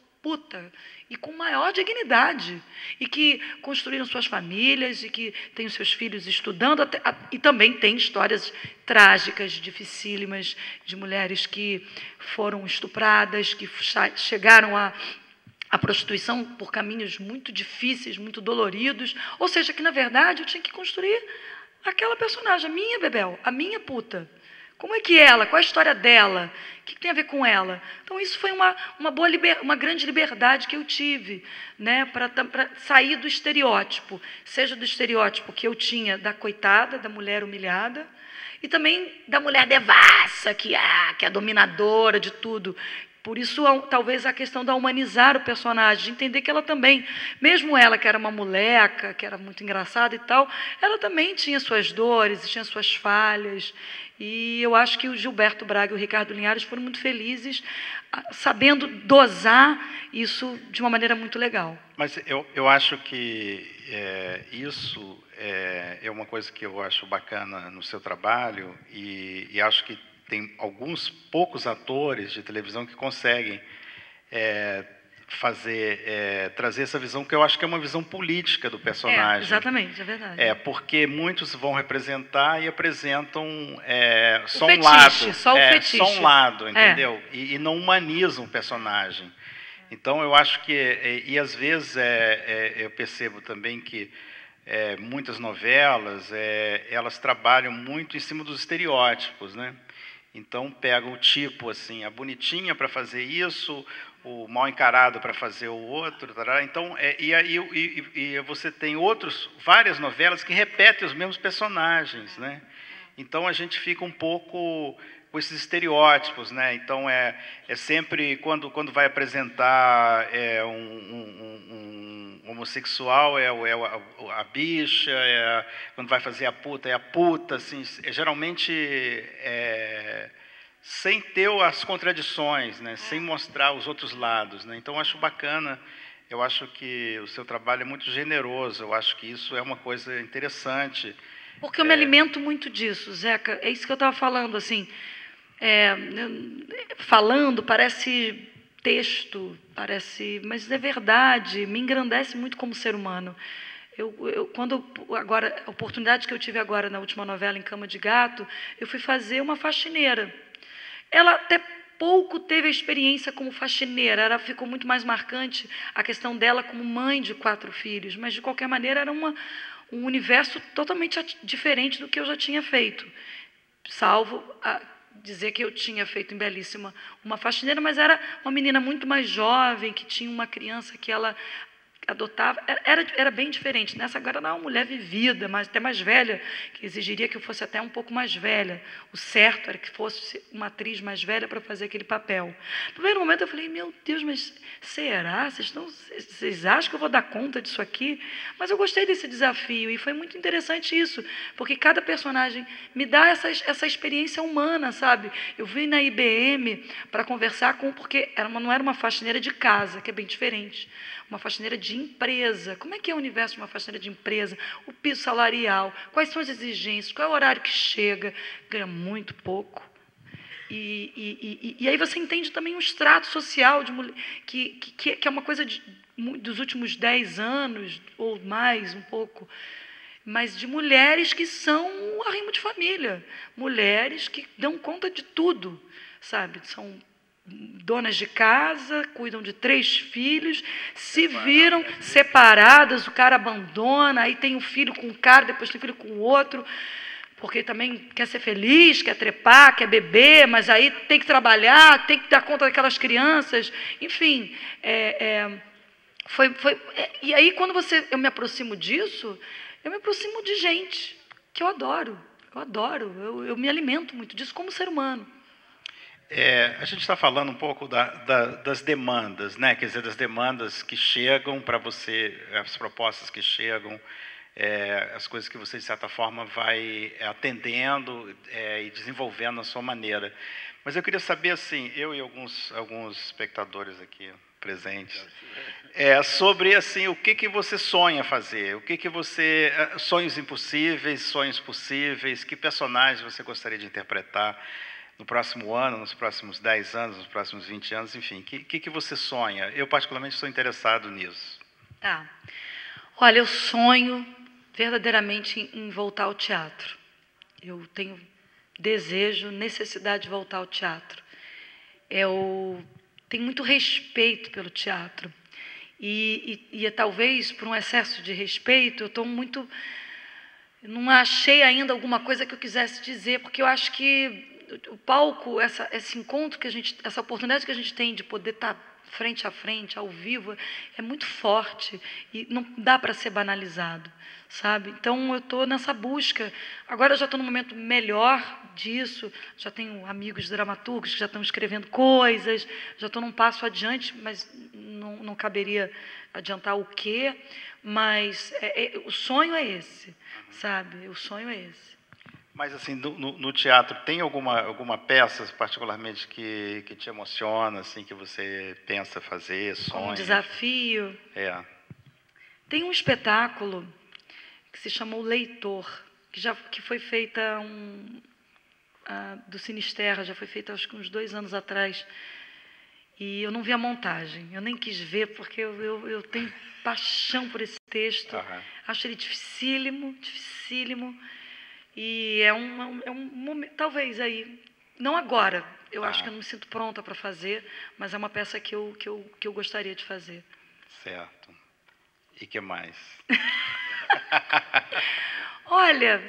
e com maior dignidade e que construíram suas famílias e que têm os seus filhos estudando até, e também tem histórias trágicas, dificílimas de mulheres que foram estupradas, que chegaram a a prostituição por caminhos muito difíceis, muito doloridos, ou seja, que na verdade eu tinha que construir aquela personagem, a minha Bebel, a minha puta. Como é que ela? Qual a história dela? O que tem a ver com ela? Então, isso foi uma, uma, boa liber, uma grande liberdade que eu tive né, para sair do estereótipo, seja do estereótipo que eu tinha da coitada, da mulher humilhada, e também da mulher devassa, que, ah, que é dominadora de tudo. Por isso, talvez a questão da humanizar o personagem, de entender que ela também, mesmo ela que era uma moleca, que era muito engraçada e tal, ela também tinha suas dores, tinha suas falhas. E eu acho que o Gilberto Braga e o Ricardo Linhares foram muito felizes, ah, sabendo dosar isso de uma maneira muito legal. Mas eu, eu acho que é, isso é, é, uma coisa que eu acho bacana no seu trabalho e, e acho que tem alguns poucos atores de televisão que conseguem é, fazer é, trazer essa visão que eu acho que é uma visão política do personagem. É, exatamente, é verdade. É porque muitos vão representar e apresentam é, só fetiche, um lado, só o é, fetiche. só um lado, entendeu? E, e, não humanizam o personagem. Então eu acho que e, e às vezes é, é, eu percebo também que muitas novelas elas trabalham muito em cima dos estereótipos, né? Então pega o tipo assim, a bonitinha para fazer isso, o mal encarado para fazer o outro, tará. então é, e aí e, e, você tem outros várias novelas que repetem os mesmos personagens, né? Então a gente fica um pouco com esses estereótipos, né? Então é, é sempre quando quando vai apresentar é, um, um, um, homossexual é, é a, a, bicha, é, quando vai fazer a puta é a puta, assim, é, geralmente é, sem ter as contradições, né? sem mostrar os outros lados. Né? Então, eu acho bacana, eu acho que o seu trabalho é muito generoso, eu acho que isso é uma coisa interessante. Porque eu me alimento muito disso, Zeca. É isso que eu estava falando, assim. é, falando parece texto, parece, mas é verdade. Me engrandece muito como ser humano. Eu, eu, quando agora a oportunidade que eu tive agora na última novela em Cama de Gato, eu fui fazer uma faxineira. Ela até pouco teve a experiência como faxineira, ela ficou muito mais marcante a questão dela como mãe de quatro filhos, mas de qualquer maneira era uma, um universo totalmente diferente do que eu já tinha feito, salvo a, dizer que eu tinha feito em Belíssima uma faxineira, mas era uma menina muito mais jovem, que tinha uma criança que ela adotava, era, era bem diferente. Nessa agora era uma mulher vivida, mas até mais velha, que exigiria que eu fosse até um pouco mais velha. O certo era que fosse uma atriz mais velha para fazer aquele papel. No primeiro momento eu falei, meu Deus, mas será? Vocês, estão, vocês acham que eu vou dar conta disso aqui? Mas eu gostei desse desafio e foi muito interessante isso, porque cada personagem me dá essa, essa experiência humana, sabe? Eu vim na IBM para conversar com, porque era uma, não era uma faxineira de casa, que é bem diferente uma faxineira de empresa. Como é que é o universo de uma faxineira de empresa? O piso salarial, quais são as exigências, qual é o horário que chega? Ganha muito pouco. E, e, e, e aí você entende também um extrato social de mulher, que, que, que é uma coisa de, dos últimos dez anos, ou mais, um pouco, mas de mulheres que são um arrimo de família, mulheres que dão conta de tudo, sabe? São donas de casa, cuidam de três filhos, se viram separadas, o cara abandona, aí tem um filho com um cara, depois tem filho com o outro, porque também quer ser feliz, quer trepar, quer beber, mas aí tem que trabalhar, tem que dar conta daquelas crianças, enfim. É, é, foi, foi, é, e aí, quando você, eu me aproximo disso, eu me aproximo de gente que eu adoro, eu adoro, eu, eu me alimento muito disso como ser humano. É, a gente está falando um pouco da, da, das demandas, né? quer dizer, das demandas que chegam para você, as propostas que chegam, é, as coisas que você, de certa forma, vai atendendo é, e desenvolvendo à sua maneira. Mas eu queria saber, assim, eu e alguns, alguns espectadores aqui presentes, é, sobre assim o que, que você sonha fazer, o que, que você sonhos impossíveis, sonhos possíveis, que personagens você gostaria de interpretar no próximo ano, nos próximos 10 anos, nos próximos 20 anos, enfim, o que, que, você sonha? Eu, particularmente, sou interessado nisso. Tá. Olha, eu sonho verdadeiramente em, voltar ao teatro. Eu tenho desejo, necessidade de voltar ao teatro. Eu tenho muito respeito pelo teatro. E, e, e talvez por um excesso de respeito, eu estou muito. Não achei ainda alguma coisa que eu quisesse dizer, porque eu acho que o palco, essa, esse encontro que a gente, essa oportunidade que a gente tem de poder estar frente a frente, ao vivo, é muito forte e não dá para ser banalizado, sabe? Então eu estou nessa busca. Agora eu já estou num momento melhor disso, já tenho amigos dramaturgos que já estão escrevendo coisas, já estou num passo adiante, mas não, não caberia adiantar o quê. Mas é, é, o sonho é esse, sabe? O sonho é esse. Mas, assim, no, no, teatro, tem alguma, alguma peça, particularmente, que, que te emociona, assim, que você pensa fazer, sonha? Um desafio? É. Tem um espetáculo que se chamou Leitor, que, já, que foi feita um, uh, do Sinisterra, já foi feita acho que uns dois anos atrás. E eu não vi a montagem, eu nem quis ver, porque eu, eu, eu tenho paixão por esse texto. Uhum. Acho ele dificílimo, dificílimo. E é um, é um momento, talvez aí, não agora, eu ah. acho que eu não me sinto pronta para fazer, mas é uma peça que eu, que, eu, que eu gostaria de fazer. Certo. E que mais? Olha,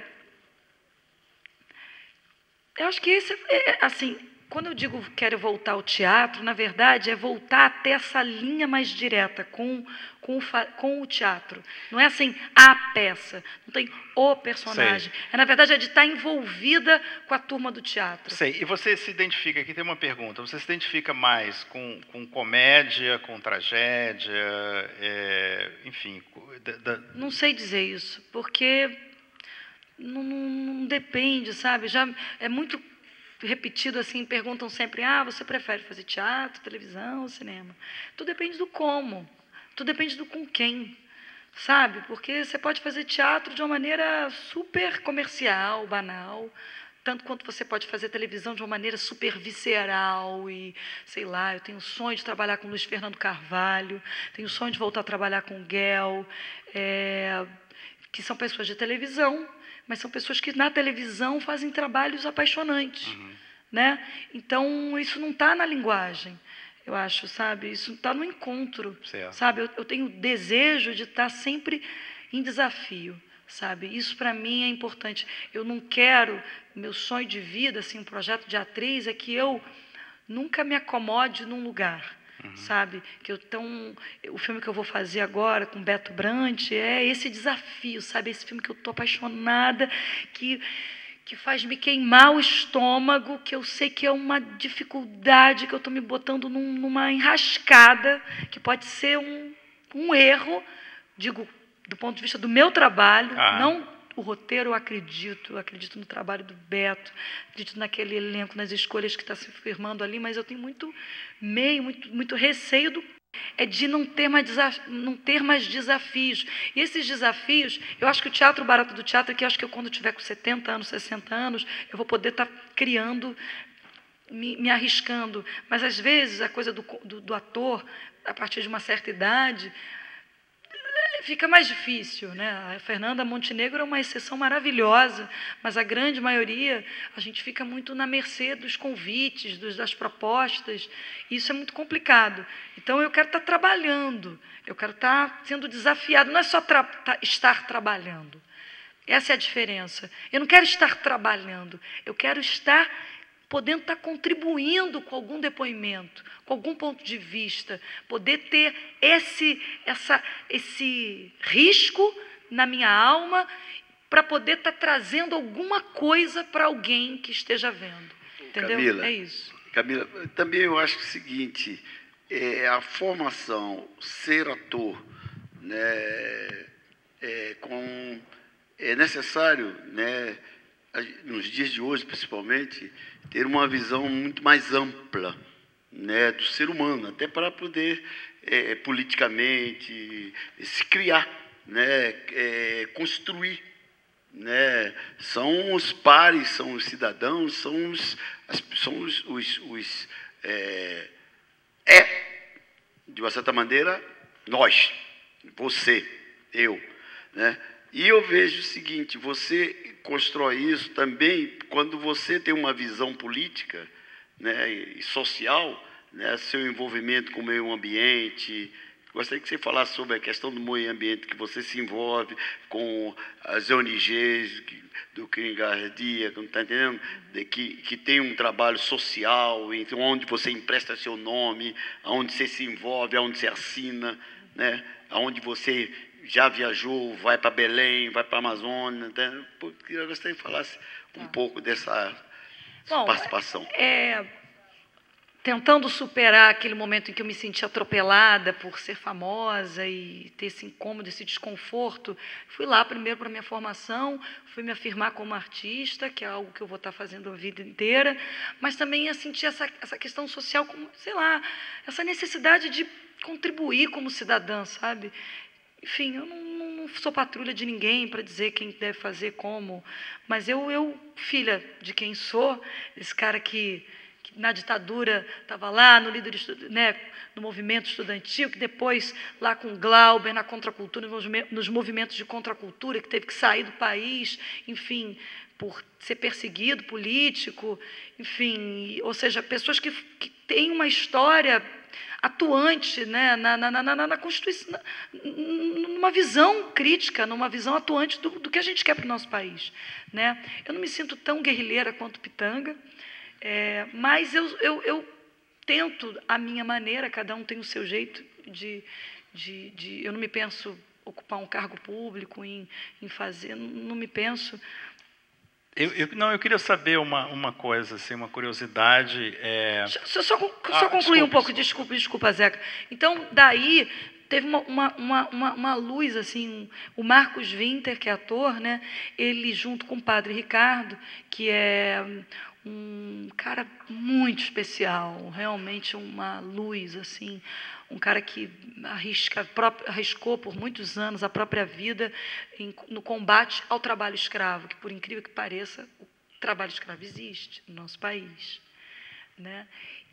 eu acho que esse, é, assim, quando eu digo quero voltar ao teatro, na verdade é voltar até essa linha mais direta com, com, o, com o teatro. Não é assim a peça, não tem o personagem. Sei. É, na verdade, é de estar envolvida com a turma do teatro. Sei. E você se identifica, aqui tem uma pergunta, você se identifica mais com, com comédia, com tragédia, é, enfim... Da, da... Não sei dizer isso, porque não, não, não depende, sabe? Já é muito repetido assim, perguntam sempre: ah, você prefere fazer teatro, televisão cinema? Tudo depende do como, tudo depende do com quem, sabe? Porque você pode fazer teatro de uma maneira super comercial, banal, tanto quanto você pode fazer televisão de uma maneira super visceral e, sei lá, eu tenho o sonho de trabalhar com Luiz Fernando Carvalho, tenho o sonho de voltar a trabalhar com Guel, é, que são pessoas de televisão, mas são pessoas que na televisão fazem trabalhos apaixonantes, uhum. né? Então isso não está na linguagem, eu acho, sabe? Isso está no encontro, certo. sabe? Eu, eu tenho desejo de estar tá sempre em desafio, sabe? Isso para mim é importante. Eu não quero meu sonho de vida, assim, um projeto de atriz é que eu nunca me acomode num lugar. Uhum. sabe? Que eu tão, o filme que eu vou fazer agora com Beto Brandt é esse desafio, sabe? Esse filme que eu tô apaixonada, que que faz me queimar o estômago, que eu sei que é uma dificuldade, que eu estou me botando num, numa enrascada, que pode ser um, um erro, digo, do ponto de vista do meu trabalho, ah. não o roteiro eu acredito, eu acredito no trabalho do Beto, acredito naquele elenco, nas escolhas que está se firmando ali, mas eu tenho muito meio, muito, muito receio do, é de não ter, mais não ter mais desafios. E esses desafios, eu acho que o teatro barato do teatro é que eu acho que eu, quando tiver com 70 anos, 60 anos, eu vou poder estar tá criando, me, me, arriscando. Mas às vezes a coisa do, do, do ator, a partir de uma certa idade, fica mais difícil. Né? A Fernanda Montenegro é uma exceção maravilhosa, mas a grande maioria, a gente fica muito na mercê dos convites, dos, das propostas, isso é muito complicado. Então, eu quero estar trabalhando, eu quero estar sendo desafiado, não é só tra estar trabalhando. Essa é a diferença. Eu não quero estar trabalhando, eu quero estar podendo estar contribuindo com algum depoimento, com algum ponto de vista, poder ter esse, essa, esse risco na minha alma para poder estar trazendo alguma coisa para alguém que esteja vendo. Entendeu? Camila, é isso. Camila, também eu acho o seguinte, é, a formação, ser ator, né, é, com, é necessário, né, nos dias de hoje principalmente, ter uma visão muito mais ampla né, do ser humano, até para poder é, politicamente se criar, né, é, construir. Né, são os pares, são os cidadãos, são os, as, são os, os, os é, é, de uma certa maneira, nós, você, eu. Né? E eu vejo o seguinte: você constrói isso também quando você tem uma visão política né, e social, né, seu envolvimento com o meio ambiente. Gostaria que você falasse sobre a questão do meio ambiente, que você se envolve com as ONGs do Kingardia, está entendendo? De, que, que tem um trabalho social, então, onde você empresta seu nome, onde você se envolve, onde você assina, né, onde você já viajou, vai para Belém, vai para a Amazônia. Né? Eu gostaria que falasse um tá. pouco dessa Bom, participação. É, tentando superar aquele momento em que eu me senti atropelada por ser famosa e ter esse incômodo, esse desconforto, fui lá primeiro para minha formação, fui me afirmar como artista, que é algo que eu vou estar fazendo a vida inteira, mas também a sentir essa, essa questão social, como, sei lá, essa necessidade de contribuir como cidadã, sabe? Enfim, eu não, não sou patrulha de ninguém para dizer quem deve fazer como, mas eu, eu, filha de quem sou, esse cara que, na ditadura estava lá no líder né, no movimento estudantil, que depois lá com Glauber na contracultura, nos movimentos de contracultura, que teve que sair do país, enfim, por ser perseguido político, enfim, ou seja, pessoas que, que têm uma história atuante né, na, na, na, na Constituição, numa visão crítica, numa visão atuante do, do que a gente quer para o nosso país. Né? Eu não me sinto tão guerrilheira quanto Pitanga, é, mas eu, eu, eu tento a minha maneira, cada um tem o seu jeito de, de, de eu não me penso ocupar um cargo público, em, em fazer, não me penso, eu, eu, não, eu queria saber uma, uma coisa, assim, uma curiosidade. É... Só, só, só ah, concluir um pouco, desculpa, desculpa, Zeca. Então, daí teve uma, uma, uma, uma, luz, assim, o Marcos Winter, que é ator, né, ele junto com o padre Ricardo, que é um cara muito especial, realmente uma luz, assim, um cara que arrisca, arriscou por muitos anos a própria vida em, no combate ao trabalho escravo, que por incrível que pareça, o trabalho escravo existe no nosso país, né?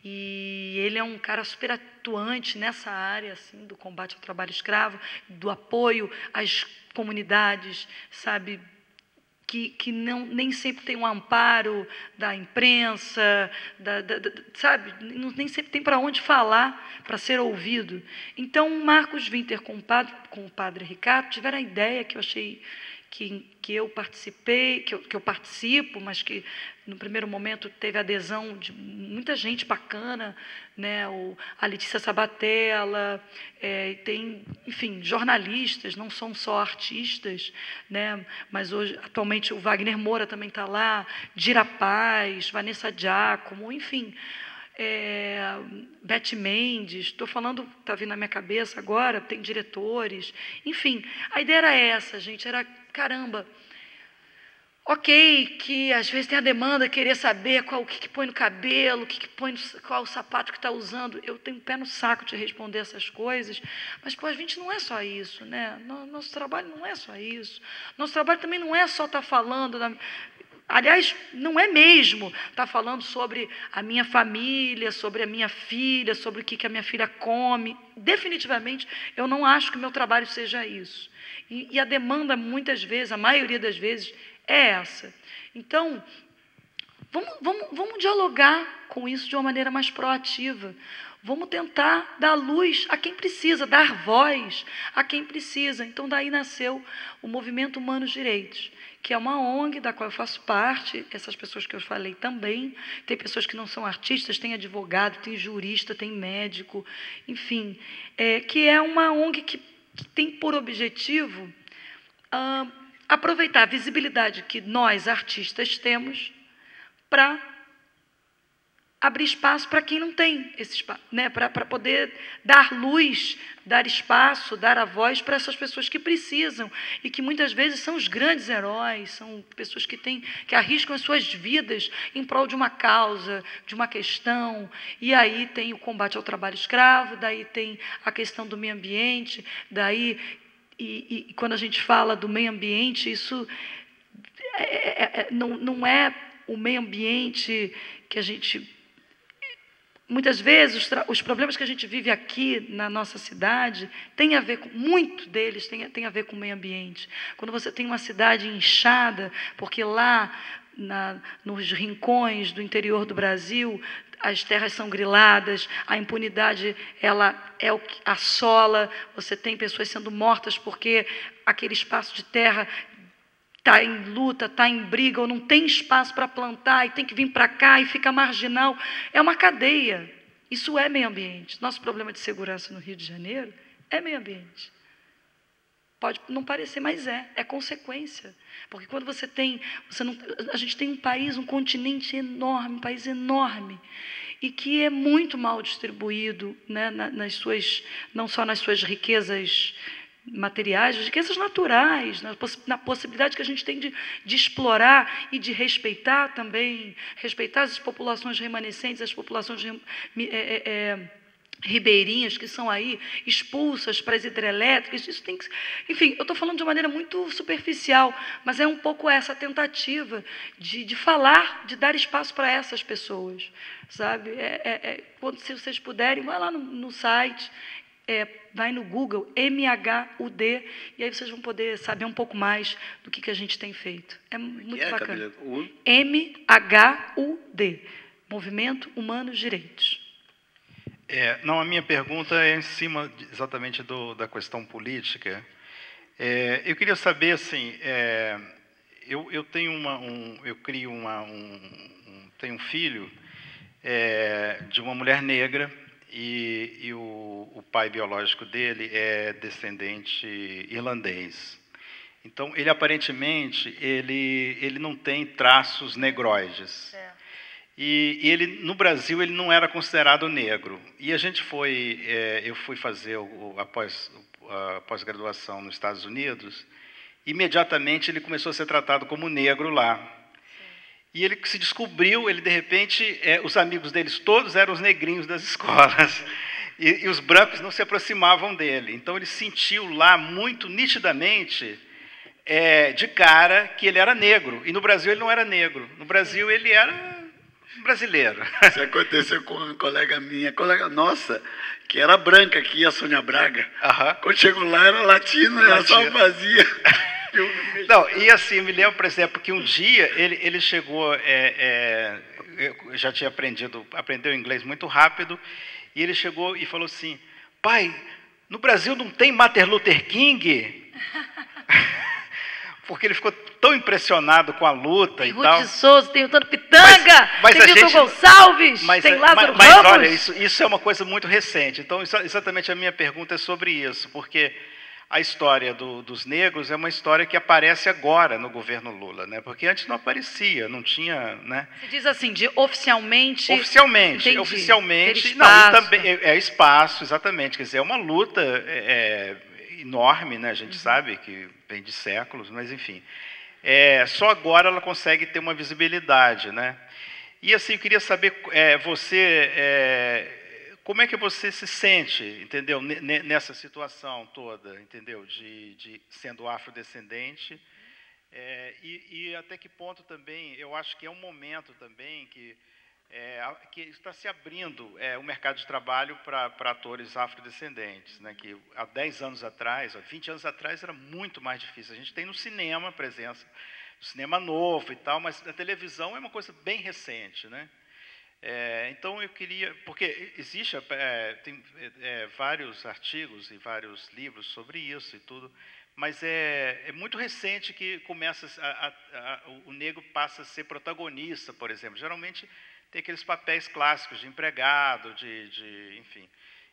E ele é um cara super atuante nessa área assim do combate ao trabalho escravo, do apoio às comunidades, sabe, que, que não, nem sempre tem um amparo da imprensa, da, da, da, sabe? Nem sempre tem para onde falar, para ser ouvido. Então, Marcos Winter com o padre, com o padre Ricardo tiveram a ideia que eu achei que, que eu participei, que eu, que eu participo, mas que no primeiro momento teve adesão de muita gente bacana, né? O, a Letícia Sabatella, é, tem, enfim, jornalistas, não são só artistas, né? Mas hoje, atualmente, o Wagner Moura também está lá, Dira Paz, Vanessa Giacomo, enfim. É, Beth Mendes, estou falando, está vindo na minha cabeça agora, tem diretores, enfim, a ideia era essa, gente, era caramba. Ok, que às vezes tem a demanda querer saber qual o que, que põe no cabelo, o que, que põe no, qual o sapato que está usando. Eu tenho pé no saco de responder essas coisas, mas pô, a gente não é só isso, né? Nosso trabalho não é só isso. Nosso trabalho também não é só estar tá falando da, Aliás, não é mesmo estar tá falando sobre a minha família, sobre a minha filha, sobre o que, que a minha filha come. Definitivamente, eu não acho que o meu trabalho seja isso. E, e a demanda, muitas vezes, a maioria das vezes, é essa. Então, vamos, vamos, vamos dialogar com isso de uma maneira mais proativa. Vamos tentar dar luz a quem precisa, dar voz a quem precisa. Então, daí nasceu o Movimento Humanos Direitos, que é uma ONG da qual eu faço parte, essas pessoas que eu falei também. Tem pessoas que não são artistas, tem advogado, tem jurista, tem médico, enfim, é, que é uma ONG que que tem por objetivo ah, aproveitar a visibilidade que nós, artistas, temos para abrir espaço para quem não tem esse espaço, né? para poder dar luz, dar espaço, dar a voz para essas pessoas que precisam e que muitas vezes são os grandes heróis, são pessoas que têm, que arriscam as suas vidas em prol de uma causa, de uma questão. E aí tem o combate ao trabalho escravo, daí tem a questão do meio ambiente, daí e, e quando a gente fala do meio ambiente, isso é, é, é, não, não é o meio ambiente que a gente Muitas vezes, os, os, problemas que a gente vive aqui na nossa cidade têm a ver com, muito deles tem, tem a ver com o meio ambiente. Quando você tem uma cidade inchada, porque lá na, nos rincões do interior do Brasil as terras são griladas, a impunidade ela é o que assola, você tem pessoas sendo mortas porque aquele espaço de terra está em luta, está em briga, ou não tem espaço para plantar e tem que vir para cá e fica marginal. É uma cadeia. Isso é meio ambiente. Nosso problema de segurança no Rio de Janeiro é meio ambiente. Pode não parecer, mas é, é consequência. Porque quando você tem, você não, a gente tem um país, um continente enorme, um país enorme, e que é muito mal distribuído, né, nas suas, não só nas suas riquezas materiais, riquezas naturais, na, poss na, possibilidade que a gente tem de, de, explorar e de respeitar também, respeitar as populações remanescentes, as populações é, é, é, ribeirinhas que são aí expulsas para as hidrelétricas, isso tem que, enfim, eu estou falando de maneira muito superficial, mas é um pouco essa tentativa de, de falar, de dar espaço para essas pessoas, sabe? É, é, é, quando se vocês puderem, vai lá no, no site, é, vai no Google MHUD e aí vocês vão poder saber um pouco mais do que, que a gente tem feito. É muito é, bacana. MHUD, Movimento Humanos Direitos. É, não, a minha pergunta é em cima exatamente do, da questão política. É, eu queria saber, assim, é, eu, eu, tenho uma, um, eu crio uma, um, um tenho um filho é, de uma mulher negra e, e o, o, pai biológico dele é descendente irlandês. Então, ele aparentemente ele, ele não tem traços negroides. É. E, e, ele no Brasil ele não era considerado negro. E a gente foi, é, eu fui fazer o, a pós-graduação nos Estados Unidos. Imediatamente ele começou a ser tratado como negro lá. E ele se descobriu, ele de repente, é, os amigos deles todos eram os negrinhos das escolas. E, e, os brancos não se aproximavam dele. Então ele sentiu lá muito nitidamente, é, de cara, que ele era negro. E no Brasil ele não era negro. No Brasil ele era brasileiro. Isso aconteceu com uma colega minha, colega nossa, que era branca aqui, a Sônia Braga. Uhum. Quando chegou lá era latino, ela só fazia. Não, e assim, me lembro, por exemplo, que um dia ele, ele chegou, é, é, eu já tinha aprendido, aprendeu inglês muito rápido, e ele chegou e falou assim, pai, no Brasil não tem Martin Luther King? Porque ele ficou tão impressionado com a luta tem e Ruth tal. Souza, tem o Tano Pitanga, mas, mas tem Milton gente, Gonçalves, mas, tem Lázaro mas, Ramos. Mas olha, isso, isso é uma coisa muito recente. Então, isso, exatamente a minha pergunta é sobre isso, porque a história do, dos negros é uma história que aparece agora no governo Lula, né? Porque antes não aparecia, não tinha, né? Você diz assim, de oficialmente. Oficialmente, Entendi. oficialmente, não, também é, é espaço, exatamente. Quer dizer, é uma luta é, é, enorme, né? A gente sabe que vem de séculos, mas enfim. É, só agora ela consegue ter uma visibilidade, né? E assim, eu queria saber, é, você, é, como é que você se sente, entendeu, ne- ne- nessa situação toda, entendeu, de, de sendo afrodescendente, é, e, e até que ponto também, eu acho que é um momento também que, é, que está se abrindo é, o mercado de trabalho para atores afrodescendentes, né, que há 10 anos atrás, há 20 anos atrás, era muito mais difícil. A gente tem no cinema a presença cinema novo e tal, mas a televisão é uma coisa bem recente, né? É, então eu queria, porque existe é, tem é, vários artigos e vários livros sobre isso e tudo, mas é, é muito recente que começa a, a, a, o negro passa a ser protagonista, por exemplo. Geralmente tem aqueles papéis clássicos de empregado, de, de enfim.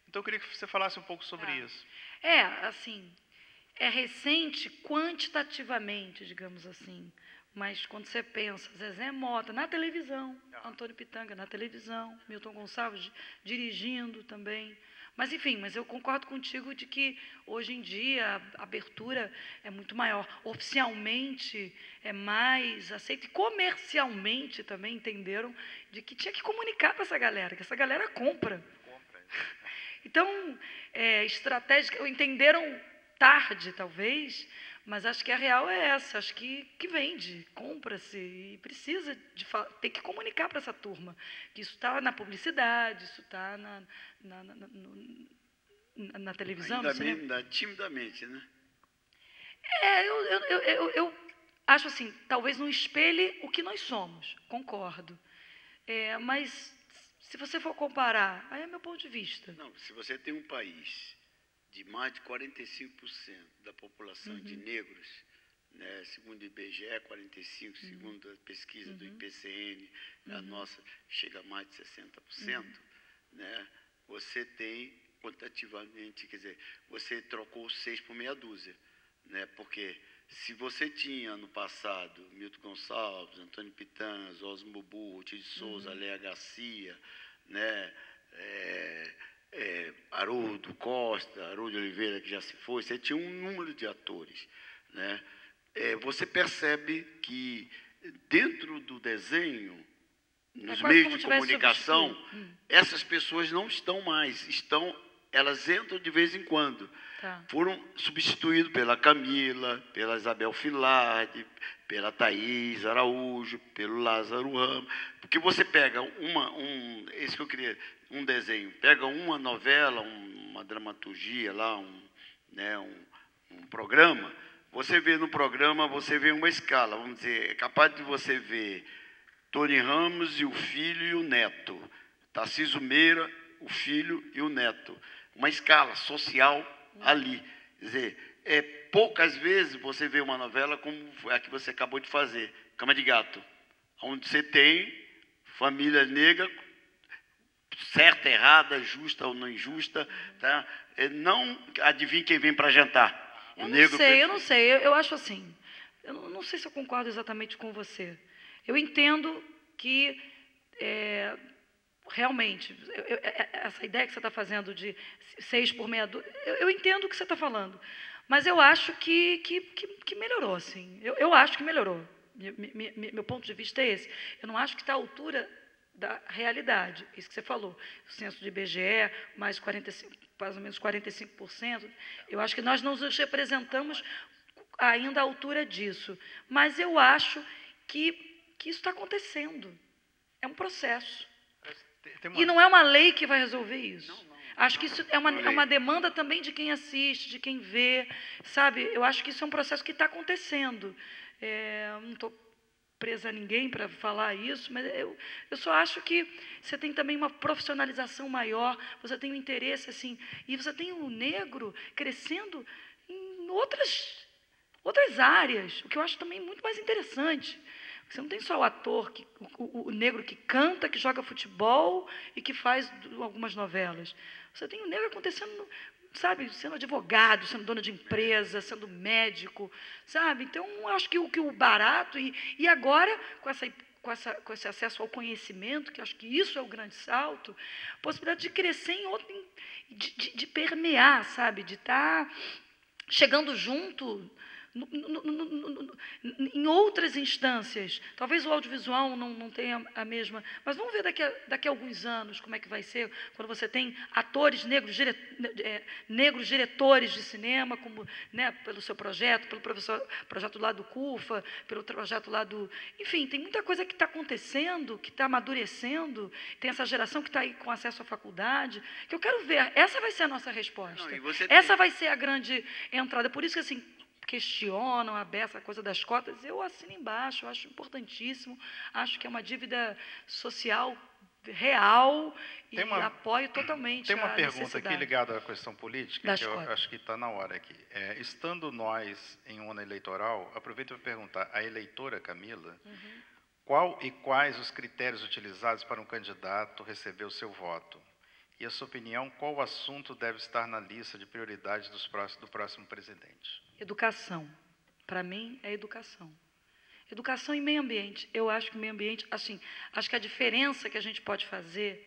Então eu queria que você falasse um pouco sobre Tá. isso. É, assim, é recente quantitativamente, digamos assim. Mas quando você pensa, Zezé Mota, na televisão, Antônio Pitanga na televisão, Milton Gonçalves di- dirigindo também. Mas, enfim, mas eu concordo contigo de que hoje em dia a abertura é muito maior. Oficialmente é mais aceito. E comercialmente também entenderam de que tinha que comunicar para essa galera, que essa galera compra. Então, é, estratégica, entenderam tarde, talvez, mas acho que a real é essa. Acho que, que vende, compra-se e precisa de ter que comunicar para essa turma que isso está na publicidade, isso está na, na, na, na- na televisão. Ainda bem, ainda timidamente, né? É, eu, eu, eu, eu, eu acho assim, talvez não espelhe o que nós somos, concordo. É, mas se você for comparar, aí é meu ponto de vista. Não, se você tem um país de mais de 45% da população de negros, né, segundo o IBGE, 45%, segundo a pesquisa do IPCN, a nossa chega a mais de 60%, né, você tem quantitativamente, quer dizer, você trocou seis por meia dúzia, né, porque se você tinha no passado Milton Gonçalves, Antônio Pitanas, Osmo Bubu, Ruth de Souza, Léa Garcia, né, é, é, Haroldo Costa, Haroldo Oliveira, que já se foi, você tinha um número de atores. Né? É, você percebe que dentro do desenho, nos quase meios de comunicação. Hum. essas pessoas não estão mais, estão, elas entram de vez em quando. Tá. Foram substituídos pela Camila, pela Isabel Filardi, pela Thaís Araújo, pelo Lázaro Ramos. Porque você pega uma, um, esse que eu queria, um desenho, pega uma novela, um- uma dramaturgia lá, um, né, um, um programa, você vê no programa, você vê uma escala, vamos dizer, é capaz de você ver Tony Ramos e o filho e o neto, Tarcísio Meira, o filho e o neto. Uma escala social ali. Quer dizer, é, poucas vezes você vê uma novela como a que você acabou de fazer, Cama de Gato, onde você tem família negra, certa, errada, justa ou não injusta, tá? É, não adivinhe quem vem para jantar. Eu não sei, eu não sei. Eu, eu acho assim. Eu não, não sei se eu concordo exatamente com você. Eu entendo que é, realmente eu- é- é- essa ideia que você está fazendo de seis por meia dúzia, eu, entendo o que você está falando, mas eu acho que, que, que, que melhorou, assim. Eu, eu acho que melhorou. meu ponto de vista é esse. Eu não acho que está à altura da realidade, isso que você falou. O censo de IBGE, mais, 45, mais ou menos 45%. Eu acho que nós não nos representamos ainda à altura disso. Mas eu acho que, que isso está acontecendo. É um processo. Uma... E não é uma lei que vai resolver isso. Não, não. Acho que isso é uma, é uma demanda também de quem assiste, de quem vê, sabe? Eu acho que isso é um processo que está acontecendo. É, não estou presa a ninguém para falar isso, mas eu, eu só acho que você tem também uma profissionalização maior, você tem um interesse assim, e você tem o negro crescendo em outras, outras áreas, o que eu acho também muito mais interessante. Você não tem só o ator, que, o, o, negro que canta, que joga futebol e que faz algumas novelas. Você tem o negro acontecendo, sabe, sendo advogado, sendo dono de empresa, sendo médico, sabe? Então, acho que o, que o barato, e, e agora, com essa com, essa, com, esse acesso ao conhecimento, que acho que isso é o grande salto, possibilidade de crescer em outro, de, de, de permear, sabe, de estar tá chegando junto no, no, em outras instâncias. Talvez o audiovisual não, não tenha a mesma, mas vamos ver daqui a, daqui a alguns anos como é que vai ser quando você tem atores negros, dire, é, negros diretores de cinema, como né, pelo seu projeto, pelo professor, projeto lá do CUFA, pelo projeto lá do. Enfim, tem muita coisa que está acontecendo, que está amadurecendo, tem essa geração que está aí com acesso à faculdade, que eu quero ver. Essa vai ser a nossa resposta. Não, essa tem... vai ser a grande entrada. Por isso que assim questionam a essa coisa das cotas, eu assino embaixo, eu acho importantíssimo, acho que é uma dívida social real e uma, apoio totalmente Tem uma pergunta aqui ligada à questão política, das que eu cotas. acho que está na hora aqui. É, estando nós em um ano eleitoral, aproveito para perguntar à eleitora Camila, uhum. qual e quais os critérios utilizados para um candidato receber o seu voto? E a sua opinião, qual assunto deve estar na lista de prioridades próximos, do próximo presidente? Educação. Para mim, é educação. Educação e meio ambiente. Eu acho que o meio ambiente, assim, acho que a diferença que a gente pode fazer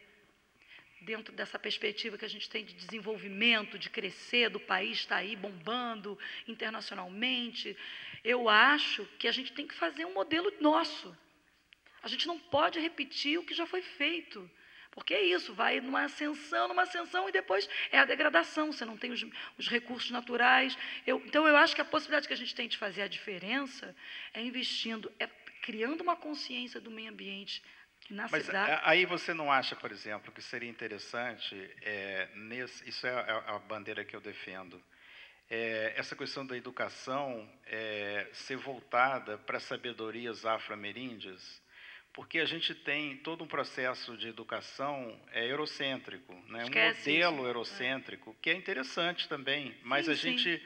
dentro dessa perspectiva que a gente tem de desenvolvimento, de crescer, do país estar tá aí bombando internacionalmente, eu acho que a gente tem que fazer um modelo nosso. A gente não pode repetir o que já foi feito. Porque é isso, vai numa ascensão, numa ascensão e depois é a degradação, você não tem os, os recursos naturais. Eu, então, eu acho que a possibilidade que a gente tem de fazer a diferença é investindo, é criando uma consciência do meio ambiente na Mas cidade. aí você não acha, por exemplo, que seria interessante, é, nesse, isso é a, a, bandeira que eu defendo, é, essa questão da educação é, ser voltada para sabedorias afro-ameríndias, porque a gente tem todo um processo de educação é, eurocêntrico, né? um modelo isso. eurocêntrico, que é interessante também, mas sim, a, sim. Gente,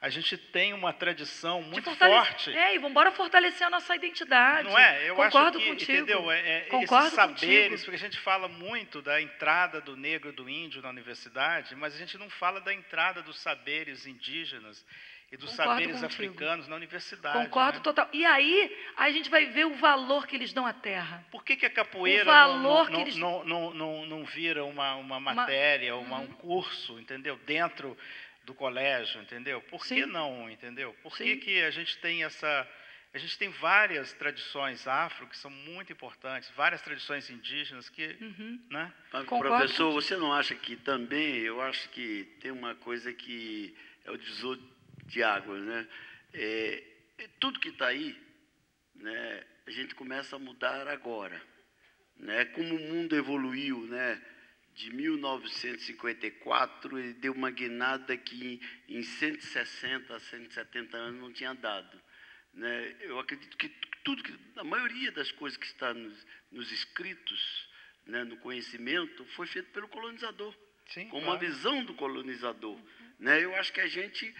a gente tem uma tradição muito forte. É, e vamos embora fortalecer a nossa identidade. Não é? Eu Concordo acho que, contigo. entendeu? É, é, Concordo esses saberes, contigo. porque a gente fala muito da entrada do negro e do índio na universidade, mas a gente não fala da entrada dos saberes indígenas e dos Concordo saberes contigo. africanos na universidade. Concordo né? total. E aí a gente vai ver o valor que eles dão à terra. Por que, que a capoeira não, não, eles... não, não, não, não, vira uma, uma matéria, uma, uma, um curso, entendeu? Dentro do colégio, entendeu? Por Sim. que não, entendeu? Por que, que a gente tem essa... A gente tem várias tradições afro que são muito importantes, várias tradições indígenas que, uhum. né? Professor, você não acha que também, eu acho que tem uma coisa que é o de águas. Né? É, tudo que está aí, né, a gente começa a mudar agora. Né? Como o mundo evoluiu, né? de 1954, ele deu uma guinada que em 160 a 170 anos não tinha dado. Né? Eu acredito que tudo, a maioria das coisas que está nos, nos escritos, né, no conhecimento, foi feito pelo colonizador, Sim, com claro. uma visão do colonizador. Uhum. Né? Eu acho que a gente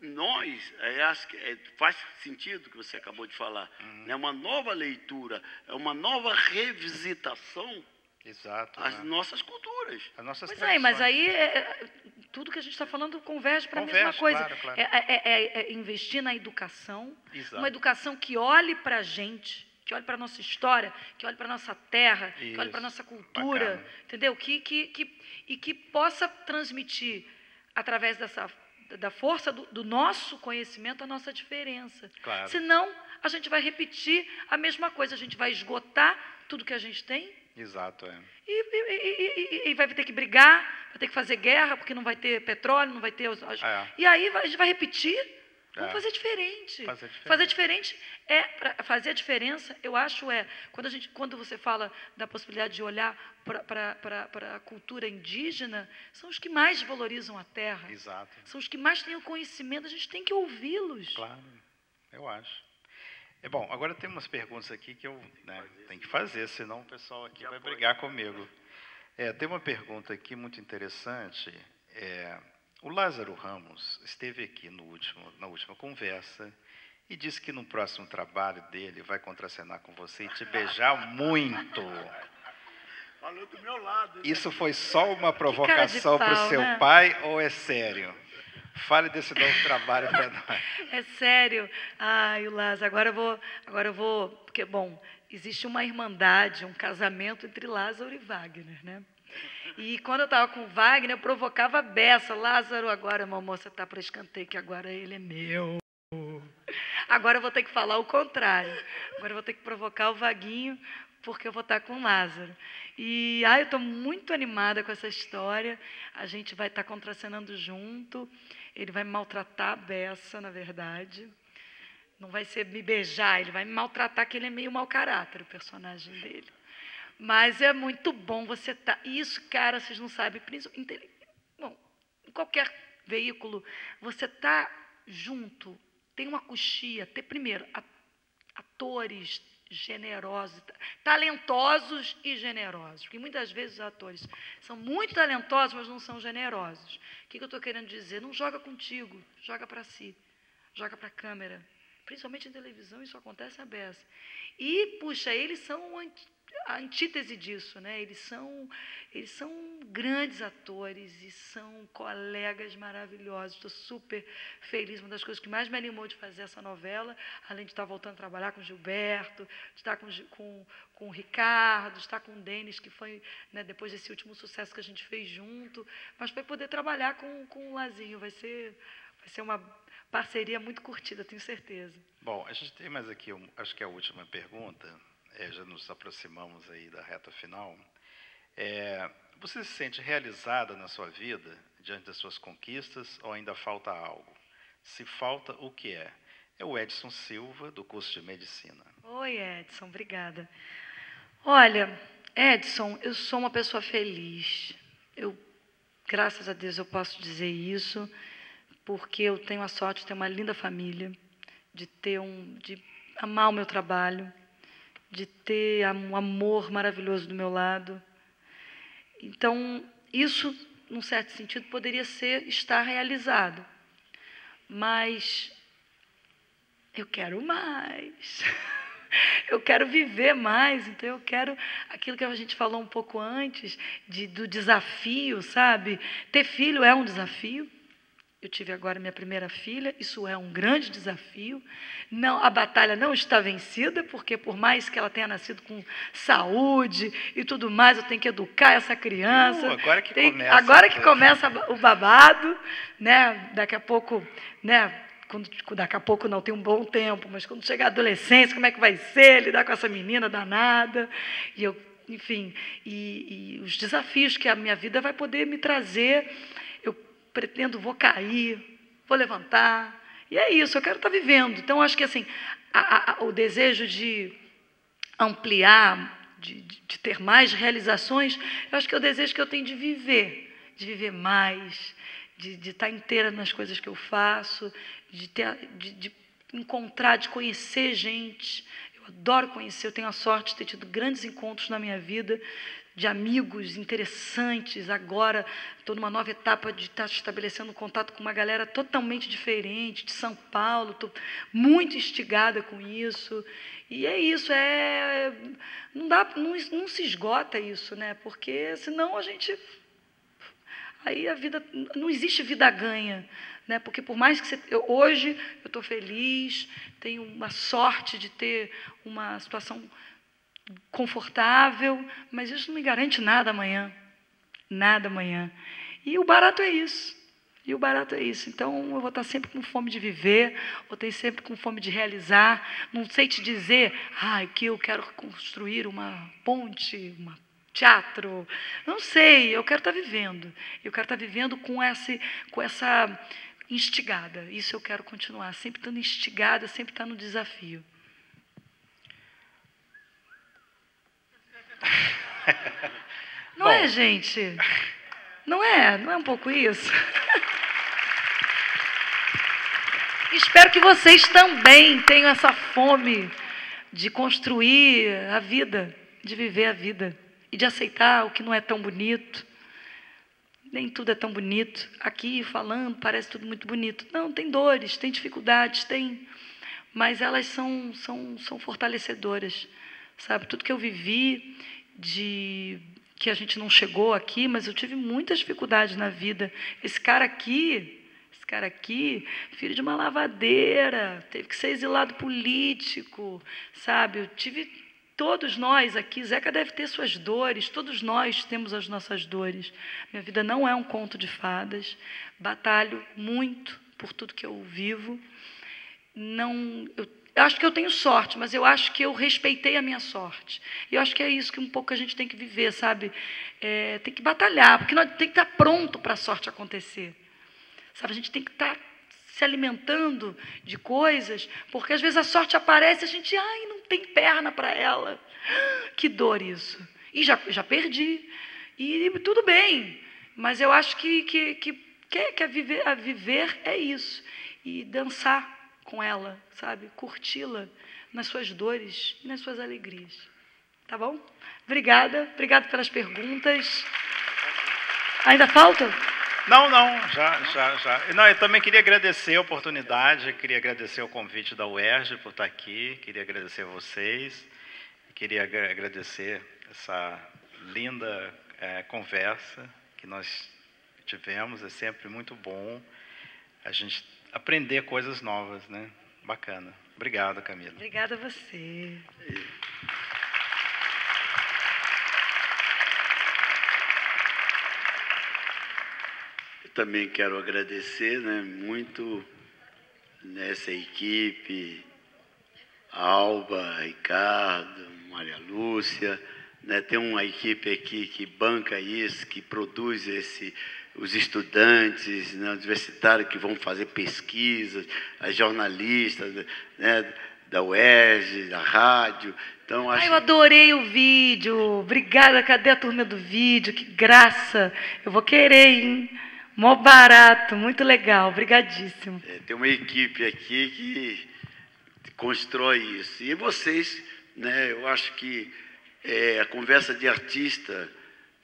nós, é, acho que é, faz sentido o que você acabou de falar, uhum. é uma nova leitura, é uma nova revisitação Exato, às né? nossas culturas. As nossas pois é, mas aí é, é, tudo que a gente está falando converge para a mesma coisa. Claro, claro. É, é, investir na educação, Exato. uma educação que olhe para a gente, que olhe para a nossa história, que olhe para a nossa terra, Isso. que olhe para a nossa cultura, Bacana. entendeu? Que, que, que, e que possa transmitir através dessa da força do, do nosso conhecimento a nossa diferença. Claro. Senão, a gente vai repetir a mesma coisa, a gente vai esgotar tudo que a gente tem Exato, é. e, e- e- e vai ter que brigar, vai ter que fazer guerra, porque não vai ter petróleo, não vai ter. os- É. E aí vai- a gente vai repetir. Vamos É. fazer diferente. Fazer diferente. Fazer diferente é fazer a diferença. Eu acho é quando a gente, quando você fala da possibilidade de olhar para a cultura indígena, são os que mais valorizam a terra. Exato. São os que mais têm o conhecimento. A gente tem que ouvi-los. Claro, eu acho. É bom, agora tem umas perguntas aqui que eu né, tenho que fazer, senão o pessoal aqui vai brigar comigo. É, tem uma pergunta aqui muito interessante. É, o Lázaro Ramos esteve aqui no último, na última conversa e disse que no próximo trabalho dele vai contracenar com você e te beijar muito. Falou do meu lado. Isso foi só uma provocação para o seu né? pai ou é sério? Fale desse novo trabalho para nós. É sério. Ai, o Lázaro, agora eu vou, agora eu vou, porque bom, existe uma irmandade, um casamento entre Lázaro e Wagner, né? E quando eu estava com o Wagner, eu provocava a beça. Lázaro, agora, amor, você está para escanteio, que agora ele é meu. Agora eu vou ter que falar o contrário. Agora eu vou ter que provocar o Vaguinho, porque eu vou estar com o Lázaro. E ai, eu estou muito animada com essa história. A gente vai estar contracenando junto. Ele vai me maltratar a beça, na verdade. Não vai ser me beijar, ele vai me maltratar, que ele é meio mau caráter, o personagem dele. Mas é muito bom você estar. Isso, cara, vocês não sabem. Bom, em qualquer veículo, você está junto, tem uma coxia, ter primeiro atores generosos, ta- talentosos e generosos, porque muitas vezes os atores são muito talentosos, mas não são generosos. O que eu estou querendo dizer? Não joga contigo, joga para si, joga para a câmera. Principalmente em televisão, isso acontece a beça. E, puxa, eles são a antítese disso, né? Eles são, eles são grandes atores e são colegas maravilhosos. Estou super feliz. Uma das coisas que mais me animou de fazer essa novela, além de estar voltando a trabalhar com Gilberto, de estar com, com, com o Ricardo, de estar com o Denis, que foi né, depois desse último sucesso que a gente fez junto, mas foi poder trabalhar com, com o Lazinho. Vai ser, vai ser uma parceria muito curtida, tenho certeza. Bom, a gente tem mais aqui, acho que é a última pergunta, é, já nos aproximamos aí da reta final. É, você se sente realizada na sua vida, diante das suas conquistas, ou ainda falta algo? Se falta, o que é? É o Edson Silva, do curso de Medicina. Oi, Edson, obrigada. Olha, Edson, eu sou uma pessoa feliz. Eu, graças a Deus, eu posso dizer isso, porque eu tenho a sorte de ter uma linda família, de ter um, de amar o meu trabalho, de ter um amor maravilhoso do meu lado. Então, isso, num certo sentido, poderia ser estar realizado. Mas eu quero mais. Eu quero viver mais, então eu quero aquilo que a gente falou um pouco antes, de, do desafio, sabe? Ter filho é um desafio. Eu tive agora minha primeira filha, isso é um grande desafio. Não, a batalha não está vencida, porque por mais que ela tenha nascido com saúde e tudo mais, eu tenho que educar essa criança. Uh, agora que Tem- começa. Agora que começa o babado, né? Daqui a pouco, né? Quando, daqui a pouco não tem um bom tempo, mas quando chegar a adolescência, como é que vai ser lidar com essa menina danada? E eu, enfim, e, e os desafios que a minha vida vai poder me trazer. Pretendo, vou cair, vou levantar. E é isso, eu quero estar vivendo. Então, acho que assim, a- a- o desejo de ampliar, de, de- ter mais realizações, eu acho que é o desejo que eu tenho de viver, de viver mais, de, de estar inteira nas coisas que eu faço, de, ter, de, de encontrar, de conhecer gente. Eu adoro conhecer, eu tenho a sorte de ter tido grandes encontros na minha vida, de amigos interessantes. Agora estou numa nova etapa de estar estabelecendo contato com uma galera totalmente diferente, de São Paulo, estou muito instigada com isso. E é isso, é não dá, não, não se esgota isso, né? Porque senão a gente aí a vida não existe vida ganha, né? Porque por mais que você, eu, hoje eu estou feliz, tenho uma sorte de ter uma situação confortável, mas isso não me garante nada amanhã, nada amanhã. E o barato é isso. E o barato é isso. Então, eu vou estar sempre com fome de viver, vou ter sempre com fome de realizar. Não sei te dizer, ah, que eu quero construir uma ponte, um teatro. Não sei, eu quero estar vivendo. Eu quero estar vivendo com, esse, com essa instigada. Isso eu quero continuar, sempre estando instigada, sempre estar no desafio. Não Bom. é, gente? Não é? Não é um pouco isso? Espero que vocês também tenham essa fome de construir a vida, de viver a vida e de aceitar o que não é tão bonito. Nem tudo é tão bonito. Aqui falando parece tudo muito bonito. Não, tem dores, tem dificuldades, tem, mas elas são são são fortalecedoras, sabe? Tudo que eu vivi de que a gente não chegou aqui, mas eu tive muitas dificuldades na vida. Esse cara aqui, esse cara aqui, filho de uma lavadeira, teve que ser exilado político, sabe? Eu tive todos nós aqui, Zeca deve ter suas dores, todos nós temos as nossas dores. Minha vida não é um conto de fadas. Batalho muito por tudo que eu vivo. Não, eu eu acho que eu tenho sorte, mas eu acho que eu respeitei a minha sorte. E eu acho que é isso que um pouco a gente tem que viver, sabe? É, tem que batalhar, porque nós tem que estar pronto para a sorte acontecer. Sabe? A gente tem que estar se alimentando de coisas, porque às vezes a sorte aparece e a gente, ai, não tem perna para ela. Que dor isso. E já, já perdi. E, e tudo bem, mas eu acho que, que, que, que, a, viver, a viver é isso. E dançar com ela, sabe? Curti-la nas suas dores e nas suas alegrias. Tá bom? Obrigada, obrigada pelas perguntas. Ainda falta? Não, não, já, já, já. Não, eu também queria agradecer a oportunidade, queria agradecer o convite da UERJ por estar aqui, queria agradecer a vocês, queria agradecer essa linda é, conversa que nós tivemos, é sempre muito bom a gente aprender coisas novas, né? Bacana. Obrigado, Camila. Obrigada a você. Eu também quero agradecer, né, muito nessa equipe, Alba, Ricardo, Maria Lúcia, né, tem uma equipe aqui que banca isso, que produz esse os estudantes né, universitários que vão fazer pesquisas, as jornalistas né, da UERJ, da rádio. Então, acho... Ai, eu adorei o vídeo. Obrigada. Cadê a turma do vídeo? Que graça. Eu vou querer, hein? Mó barato, muito legal. Obrigadíssimo. É, tem uma equipe aqui que constrói isso. E vocês, né, eu acho que é, a conversa de artista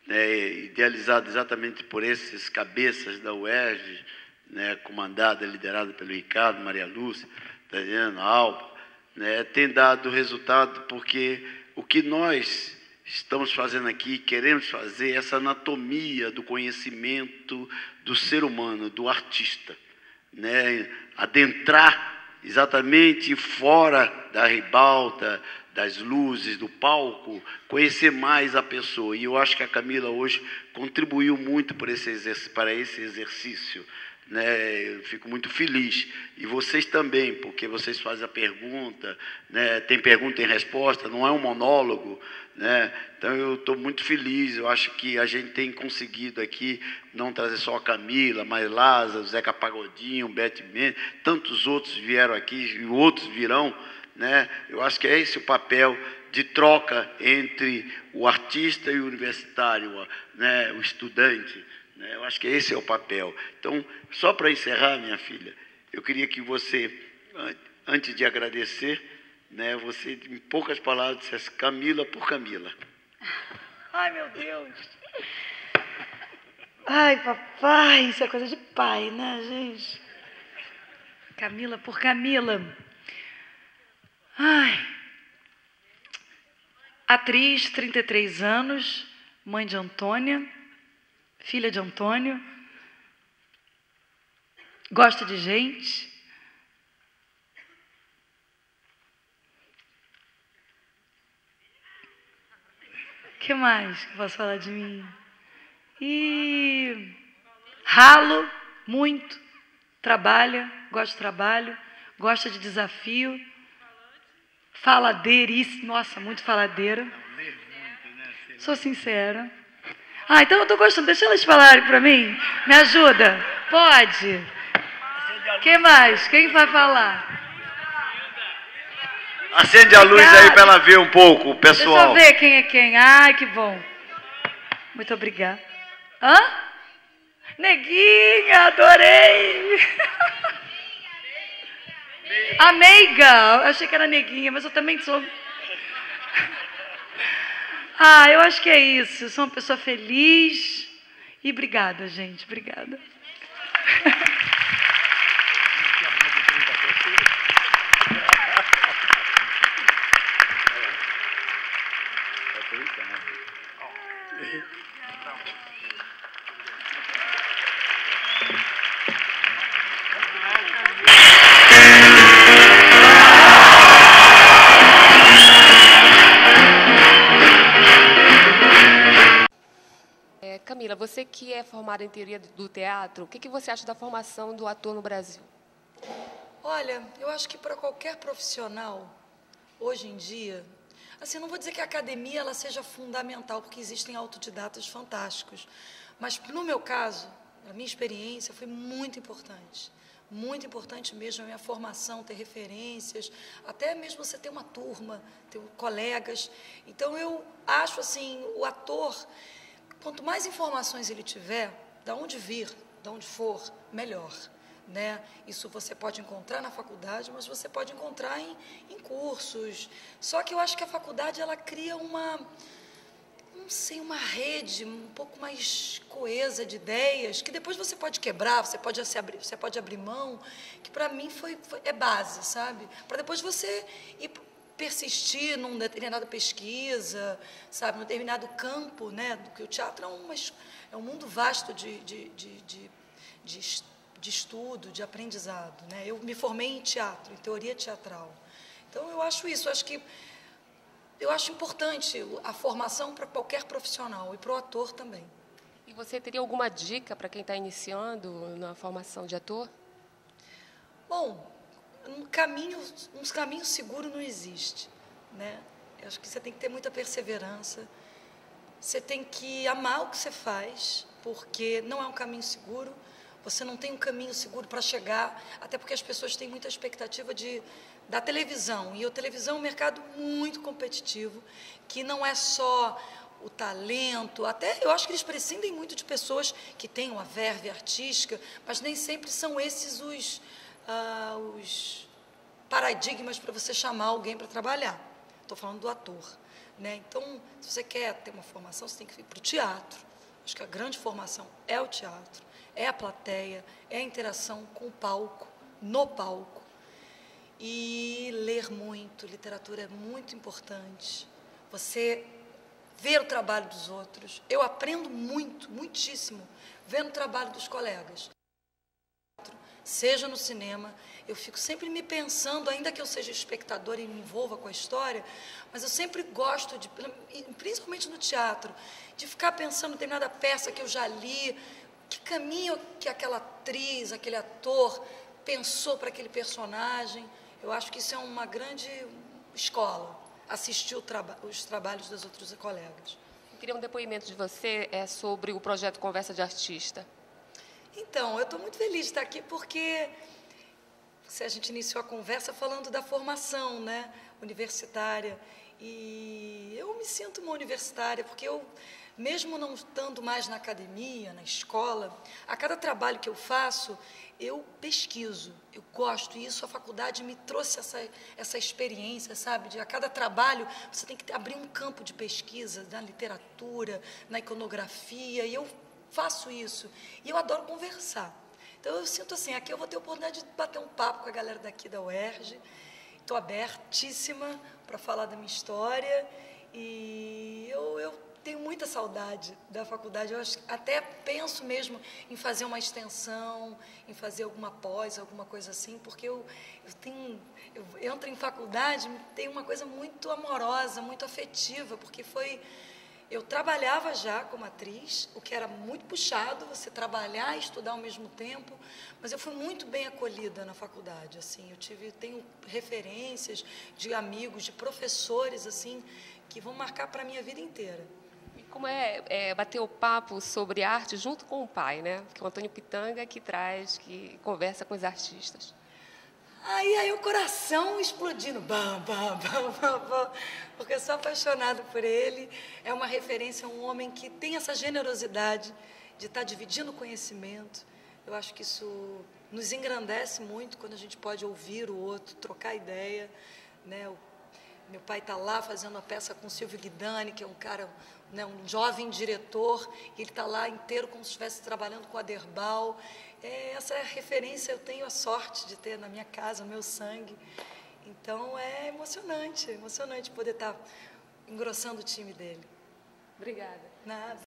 né, idealizado exatamente por esses cabeças da UERJ, né, comandada, liderada pelo Ricardo, Maria Lúcia, Daniela Alba, né, tem dado resultado porque o que nós estamos fazendo aqui, queremos fazer, é essa anatomia do conhecimento do ser humano, do artista, né, adentrar exatamente fora da ribalta, das luzes, do palco, conhecer mais a pessoa. E eu acho que a Camila hoje contribuiu muito por esse para esse exercício. Né? Eu fico muito feliz. E vocês também, porque vocês fazem a pergunta, né? tem pergunta e resposta, não é um monólogo. Né? Então eu estou muito feliz. Eu acho que a gente tem conseguido aqui não trazer só a Camila, mas Lázaro, Zeca Pagodinho, Beth Mendes, tantos outros vieram aqui e outros virão né? Eu acho que é esse o papel de troca entre o artista e o universitário, né? o estudante. Né? Eu acho que esse é o papel. Então, só para encerrar, minha filha, eu queria que você, antes de agradecer, né, você, em poucas palavras, dissesse Camila por Camila. Ai, meu Deus! Ai, papai, isso é coisa de pai, né, gente? Camila por Camila. Ai. Atriz, 33 anos, mãe de Antônia, filha de Antônio. Gosta de gente. Que mais que posso falar de mim? E ralo, muito, trabalha, gosta de trabalho, gosta de desafio, faladeiríssima, nossa, muito faladeira. Sou sincera. Ah, então eu estou gostando. Deixa elas falarem para mim. Me ajuda. Pode. Quem mais? Quem vai falar? Acende a luz aí para ela ver um pouco, pessoal. Deixa eu ver quem é quem. Ai, que bom. Muito obrigada. Hã? Neguinha, adorei. A meiga. Eu achei que era neguinha, mas eu também sou. Ah, eu acho que é isso. sou uma pessoa feliz. E obrigada, gente. Obrigada. Você que é formada em teoria do teatro, o que, que você acha da formação do ator no Brasil? Olha, eu acho que para qualquer profissional, hoje em dia, assim, não vou dizer que a academia ela seja fundamental, porque existem autodidatas fantásticos, mas no meu caso, a minha experiência foi muito importante. Muito importante mesmo a minha formação, ter referências, até mesmo você ter uma turma, ter colegas. Então eu acho assim, o ator, Quanto mais informações ele tiver, de onde vir, de onde for, melhor. Né? Isso você pode encontrar na faculdade, mas você pode encontrar em, em cursos. Só que eu acho que a faculdade ela cria uma, não sei, uma rede um pouco mais coesa de ideias, que depois você pode quebrar, você pode se abrir, você pode abrir mão, que para mim foi, foi, é base, sabe? Para depois você ir persistir numa determinada pesquisa, sabe, num determinado campo, né? Do que o teatro é, uma, é um mundo vasto de, de, de, de, de, de estudo, de aprendizado, né? Eu me formei em teatro, em teoria teatral. Então eu acho isso, eu acho que eu acho importante a formação para qualquer profissional e para o ator também. E você teria alguma dica para quem está iniciando na formação de ator? Bom, um caminho, uns caminhos seguros não existe, né? Eu acho que você tem que ter muita perseverança. Você tem que amar o que você faz, porque não é um caminho seguro. Você não tem um caminho seguro para chegar, até porque as pessoas têm muita expectativa de da televisão. E a televisão é um mercado muito competitivo, que não é só o talento, até eu acho que eles prescindem muito de pessoas que têm uma verve artística, mas nem sempre são esses os ah, os paradigmas para você chamar alguém para trabalhar. Estou falando do ator. Né? Então, se você quer ter uma formação, você tem que ir para o teatro. Acho que a grande formação é o teatro, é a plateia, é a interação com o palco, no palco. E ler muito, literatura é muito importante. Você ver o trabalho dos outros. Eu aprendo muito, muitíssimo, vendo o trabalho dos colegas seja no cinema. Eu fico sempre me pensando, ainda que eu seja espectador e me envolva com a história, mas eu sempre gosto, de, principalmente no teatro, de ficar pensando em determinada peça que eu já li, que caminho que aquela atriz, aquele ator pensou para aquele personagem. Eu acho que isso é uma grande escola, assistir traba os trabalhos dos outros colegas. Eu queria um depoimento de você é, sobre o projeto Conversa de Artista. Então, eu estou muito feliz de estar aqui porque se a gente iniciou a conversa falando da formação né, universitária. E eu me sinto uma universitária, porque eu, mesmo não estando mais na academia, na escola, a cada trabalho que eu faço, eu pesquiso, eu gosto, e isso a faculdade me trouxe essa, essa experiência, sabe? De a cada trabalho você tem que abrir um campo de pesquisa na literatura, na iconografia, e eu faço isso. E eu adoro conversar. Então eu sinto assim, aqui eu vou ter a oportunidade de bater um papo com a galera daqui da UERJ. Estou abertíssima para falar da minha história e eu, eu tenho muita saudade da faculdade. Eu acho, até penso mesmo em fazer uma extensão, em fazer alguma pós, alguma coisa assim, porque eu, eu tenho, eu entro em faculdade, tem uma coisa muito amorosa, muito afetiva, porque foi Eu trabalhava já como atriz, o que era muito puxado, você trabalhar e estudar ao mesmo tempo, mas eu fui muito bem acolhida na faculdade, assim, eu tive tenho referências de amigos, de professores assim, que vão marcar para a minha vida inteira. E como é, é bater o papo sobre arte junto com o pai, né? Que é o Antônio Pitanga que traz, que conversa com os artistas. Aí, aí o coração explodindo, bam, bam, bam, bam, bam, porque eu sou apaixonada por ele. É uma referência a um homem que tem essa generosidade de estar dividindo conhecimento. Eu acho que isso nos engrandece muito quando a gente pode ouvir o outro, trocar ideia. Né? O meu pai está lá fazendo uma peça com Silvio Guidani, que é um cara, né, um jovem diretor, e ele está lá inteiro como se estivesse trabalhando com a Derbal. É, essa referência eu tenho a sorte de ter na minha casa, meu sangue. Então é emocionante, emocionante poder estar engrossando o time dele. Obrigada. Nada.